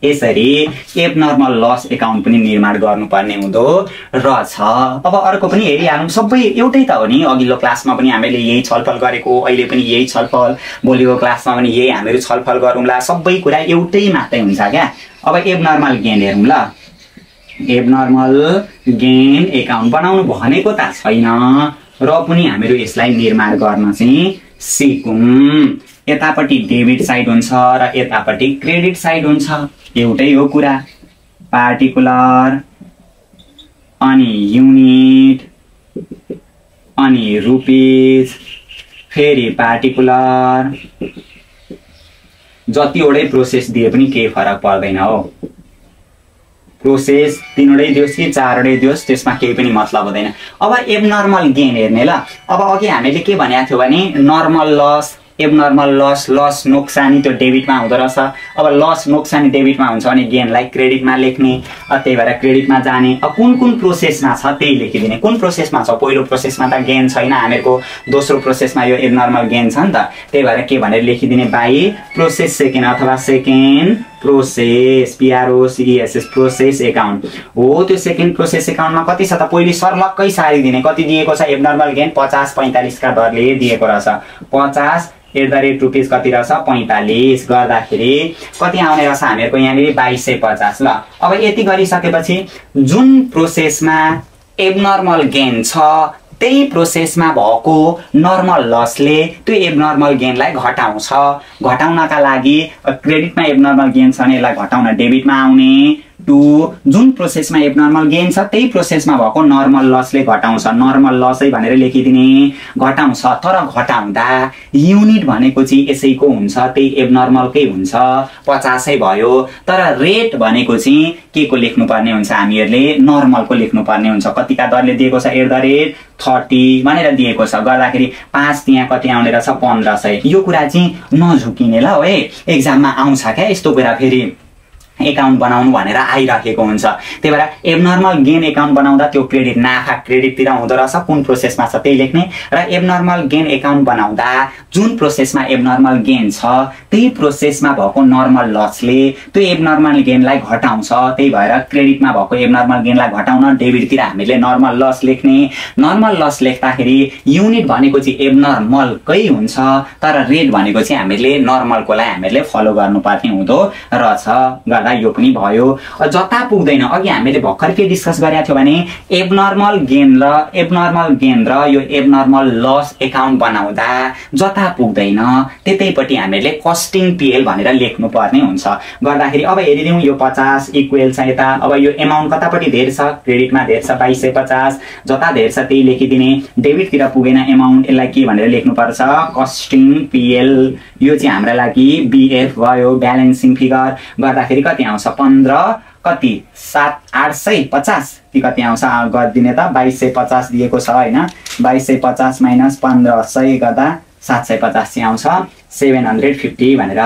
[SPEAKER 1] यसरी एब नर्मल लस एकाउन्ट पनि निर्माण गर्नुपर्ने हुँदो रहेछ। अब अर्को पनि हेरिहालौँ। सबै एउटै त हो नि। अघिल्लो क्लासमा पनि हामीले यही छलफल गरेको अहिले पनि यही छलफल भोलिको क्लासमा पनि यही हामीहरू छलफल गरौँला। सबै कुरा एउटै मात्रै हुन्छ क्या। अब एब नर्मल गेन हेरौँ ल एब नर्मल गेन एकाउन्ट बनाउनु भनेको त छैन। र पनि हामीहरू यसलाई निर्माण गर्न चाहिँ सिकौँ। यतापट्टि डेबिट साइड हुन्छ र यतापट्टि क्रेडिट साइड हुन्छ। एउटै हो कुरा। पार्टिकुलर अनि युनिट अनि रुपिज फेरि पार्टिकुलर। जतिवटै प्रोसेस दिए पनि केही फरक पर्दैन हो। प्रोसेस तिनवटै दियोस् कि चारवटै दियोस् त्यसमा केही पनि मतलब हुँदैन। अब एबनर्मल गेन हेर्ने ल। अब अघि हामीले के भनेको थियो भने normal loss abnormal loss loss नोक्सानी त्यो डेबिटमा हुँदो रहेछ। अब लस नोक्सानी डेबिटमा हुन्छ भने गेनलाई क्रेडिटमा लेख्ने त्यही भएर क्रेडिटमा जाने। अब कुन कुन प्रोसेसमा छ त्यही लेखिदिने। कुन प्रोसेसमा छ? पहिलो प्रोसेसमा त गेन छैन हामीहरूको। दोस्रो प्रोसेसमा यो एबनर्मल गेन छ नि त। त्यही भएर के भनेर लेखिदिने? बाई प्रोसेस सेकेन्ड अथवा सेकेन्ड प्रोसेस पिआरओसिएसएस प्रोसेस एकाउन्ट हो त्यो सेकेन्ड प्रोसेस एकाउन्टमा कति छ त? पहिले सर्लक्कै सारिदिने। कति दिएको छ? एबनर्मल गेन पचास पैँतालिसका दरले दिएको रहेछ। पचास एट द रेट रुपिस कति रहेछ? पैँतालिस। गर्दाखेरि कति आउने रहेछ? हामीहरूको यहाँनिर बाइस सय पचास। ल अब यति गरिसकेपछि जुन प्रोसेसमा एबनर्मल गेन छ त्यही प्रोसेसमा भएको नर्मल लसले त्यो एबनर्मल गेनलाई घटाउँछ। घटाउनका लागि क्रेडिटमा एबनर्मल गेन छ भने यसलाई घटाउन डेबिटमा आउने। टु जुन प्रोसेसमा एबनर्मल गेन छ त्यही प्रोसेसमा भएको नर्मल लसले घटाउँछ। नर्मल लसै भनेर लेखिदिने घटाउँछ। तर घटाउँदा युनिट भनेको चाहिँ यसैको हुन्छ त्यही एबनर्मलकै हुन्छ। पचासै भयो। तर रेट भनेको चाहिँ के को लेख्नुपर्ने हुन्छ हामीहरूले? नर्मलको लेख्नुपर्ने हुन्छ। कतिका दरले दिएको छ एट द रेट थर्टी भनेर दिएको छ। गर्दाखेरि पाँच त्यहाँ कति आउने रहेछ पन्ध्र सय। यो कुरा चाहिँ नझुकिने ल है। एक्जाममा आउँछ क्या यस्तो कुरा फेरि। एकाउन्ट बनाउनु भनेर आइराखेको हुन्छ। त्यही भएर एबनर्मल गेन एकाउन्ट बनाउँदा त्यो क्रेडिट नाफा क्रेडिटतिर हुँदो रहेछ कुन प्रोसेसमा छ त्यही लेख्ने। र एबनर्मल गेन एकाउन्ट बनाउँदा जुन प्रोसेसमा एबनर्मल गेन छ त्यही प्रोसेसमा भएको नर्मल लसले त्यो एबनर्मल गेनलाई घटाउँछ। त्यही भएर क्रेडिटमा भएको एबनर्मल गेनलाई घटाउन डेबिटतिर हामीले नर्मल लस लेख्ने। नर्मल लस लेख्दाखेरि युनिट भनेको चाहिँ एबनर्मलकै हुन्छ तर रेट भनेको चाहिँ हामीले नर्मलकोलाई हामीले फलो गर्नुपर्ने हुँदो रहेछ। गर्दा यो पनि भयो। जता पुग्दैन अघि हामीले भर्खर के डिस्कस गरेका थियौँ भने एबनर्मल गेन र एबनर्मल गेन र यो एबनर्मल लस एकाउन्ट बनाउँदा जता पुग्दैन त्यतैपट्टि हामीले कस्टिङ पिएल भनेर लेख्नु पर्ने हुन्छ। गर्दाखेरि अब हेरिदिउँ यो पचास इक्वेल छ यता। अब यो एमाउन्ट कतापट्टि धेर छ? क्रेडिटमा धेर छ बाइस सय पचास। जता धेर छ त्यही लेखिदिने। डेबिटतिर पुगेन एमाउन्ट यसलाई के भनेर लेख्नुपर्छ? कस्टिङ पिएल यो चाहिँ हाम्रो लागि बिएफ भयो ब्यालेन्सिङ फिगर गर्दाखेरि कति आउँछ पन्ध्र कति? सात आठ सय पचास। कि कति आउँछ गरिदिने त बाइस सय पचास दिएको छ होइन? बाइस सय पचास माइनस पन्ध्र सय गर्दा सात सय पचास चाहिँ आउँछ। सेभेन हन्ड्रेड फिफ्टी भनेर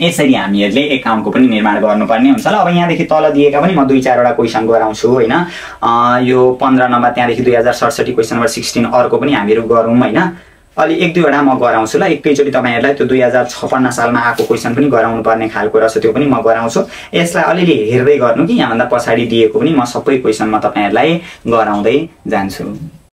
[SPEAKER 1] यसरी हामीहरूले एकाउन्टको पनि निर्माण गर्नुपर्ने हुन्छ। ल अब यहाँदेखि तल दिएका पनि म दुई चारवटा क्वेसन गराउँछु होइन? यो पन्ध्र नम्बर त्यहाँदेखि दुई हजार सडसठी क्वेसन नम्बर सिक्सटिन अर्को पनि हामीहरू गरौँ होइन? अलि एक दुईवटा म गराउँछु ल। एकैचोटि तपाईँहरूलाई त्यो दुई हजार छप्पन्न सालमा आएको क्वेसन पनि गराउनु पर्ने खालको रहेछ त्यो पनि म गराउँछु। यसलाई अलिअलि हेर्दै गर्नु कि यहाँभन्दा पछाडि दिएको पनि म सबै क्वेसन म तपाईँहरूलाई गराउँदै जान्छु।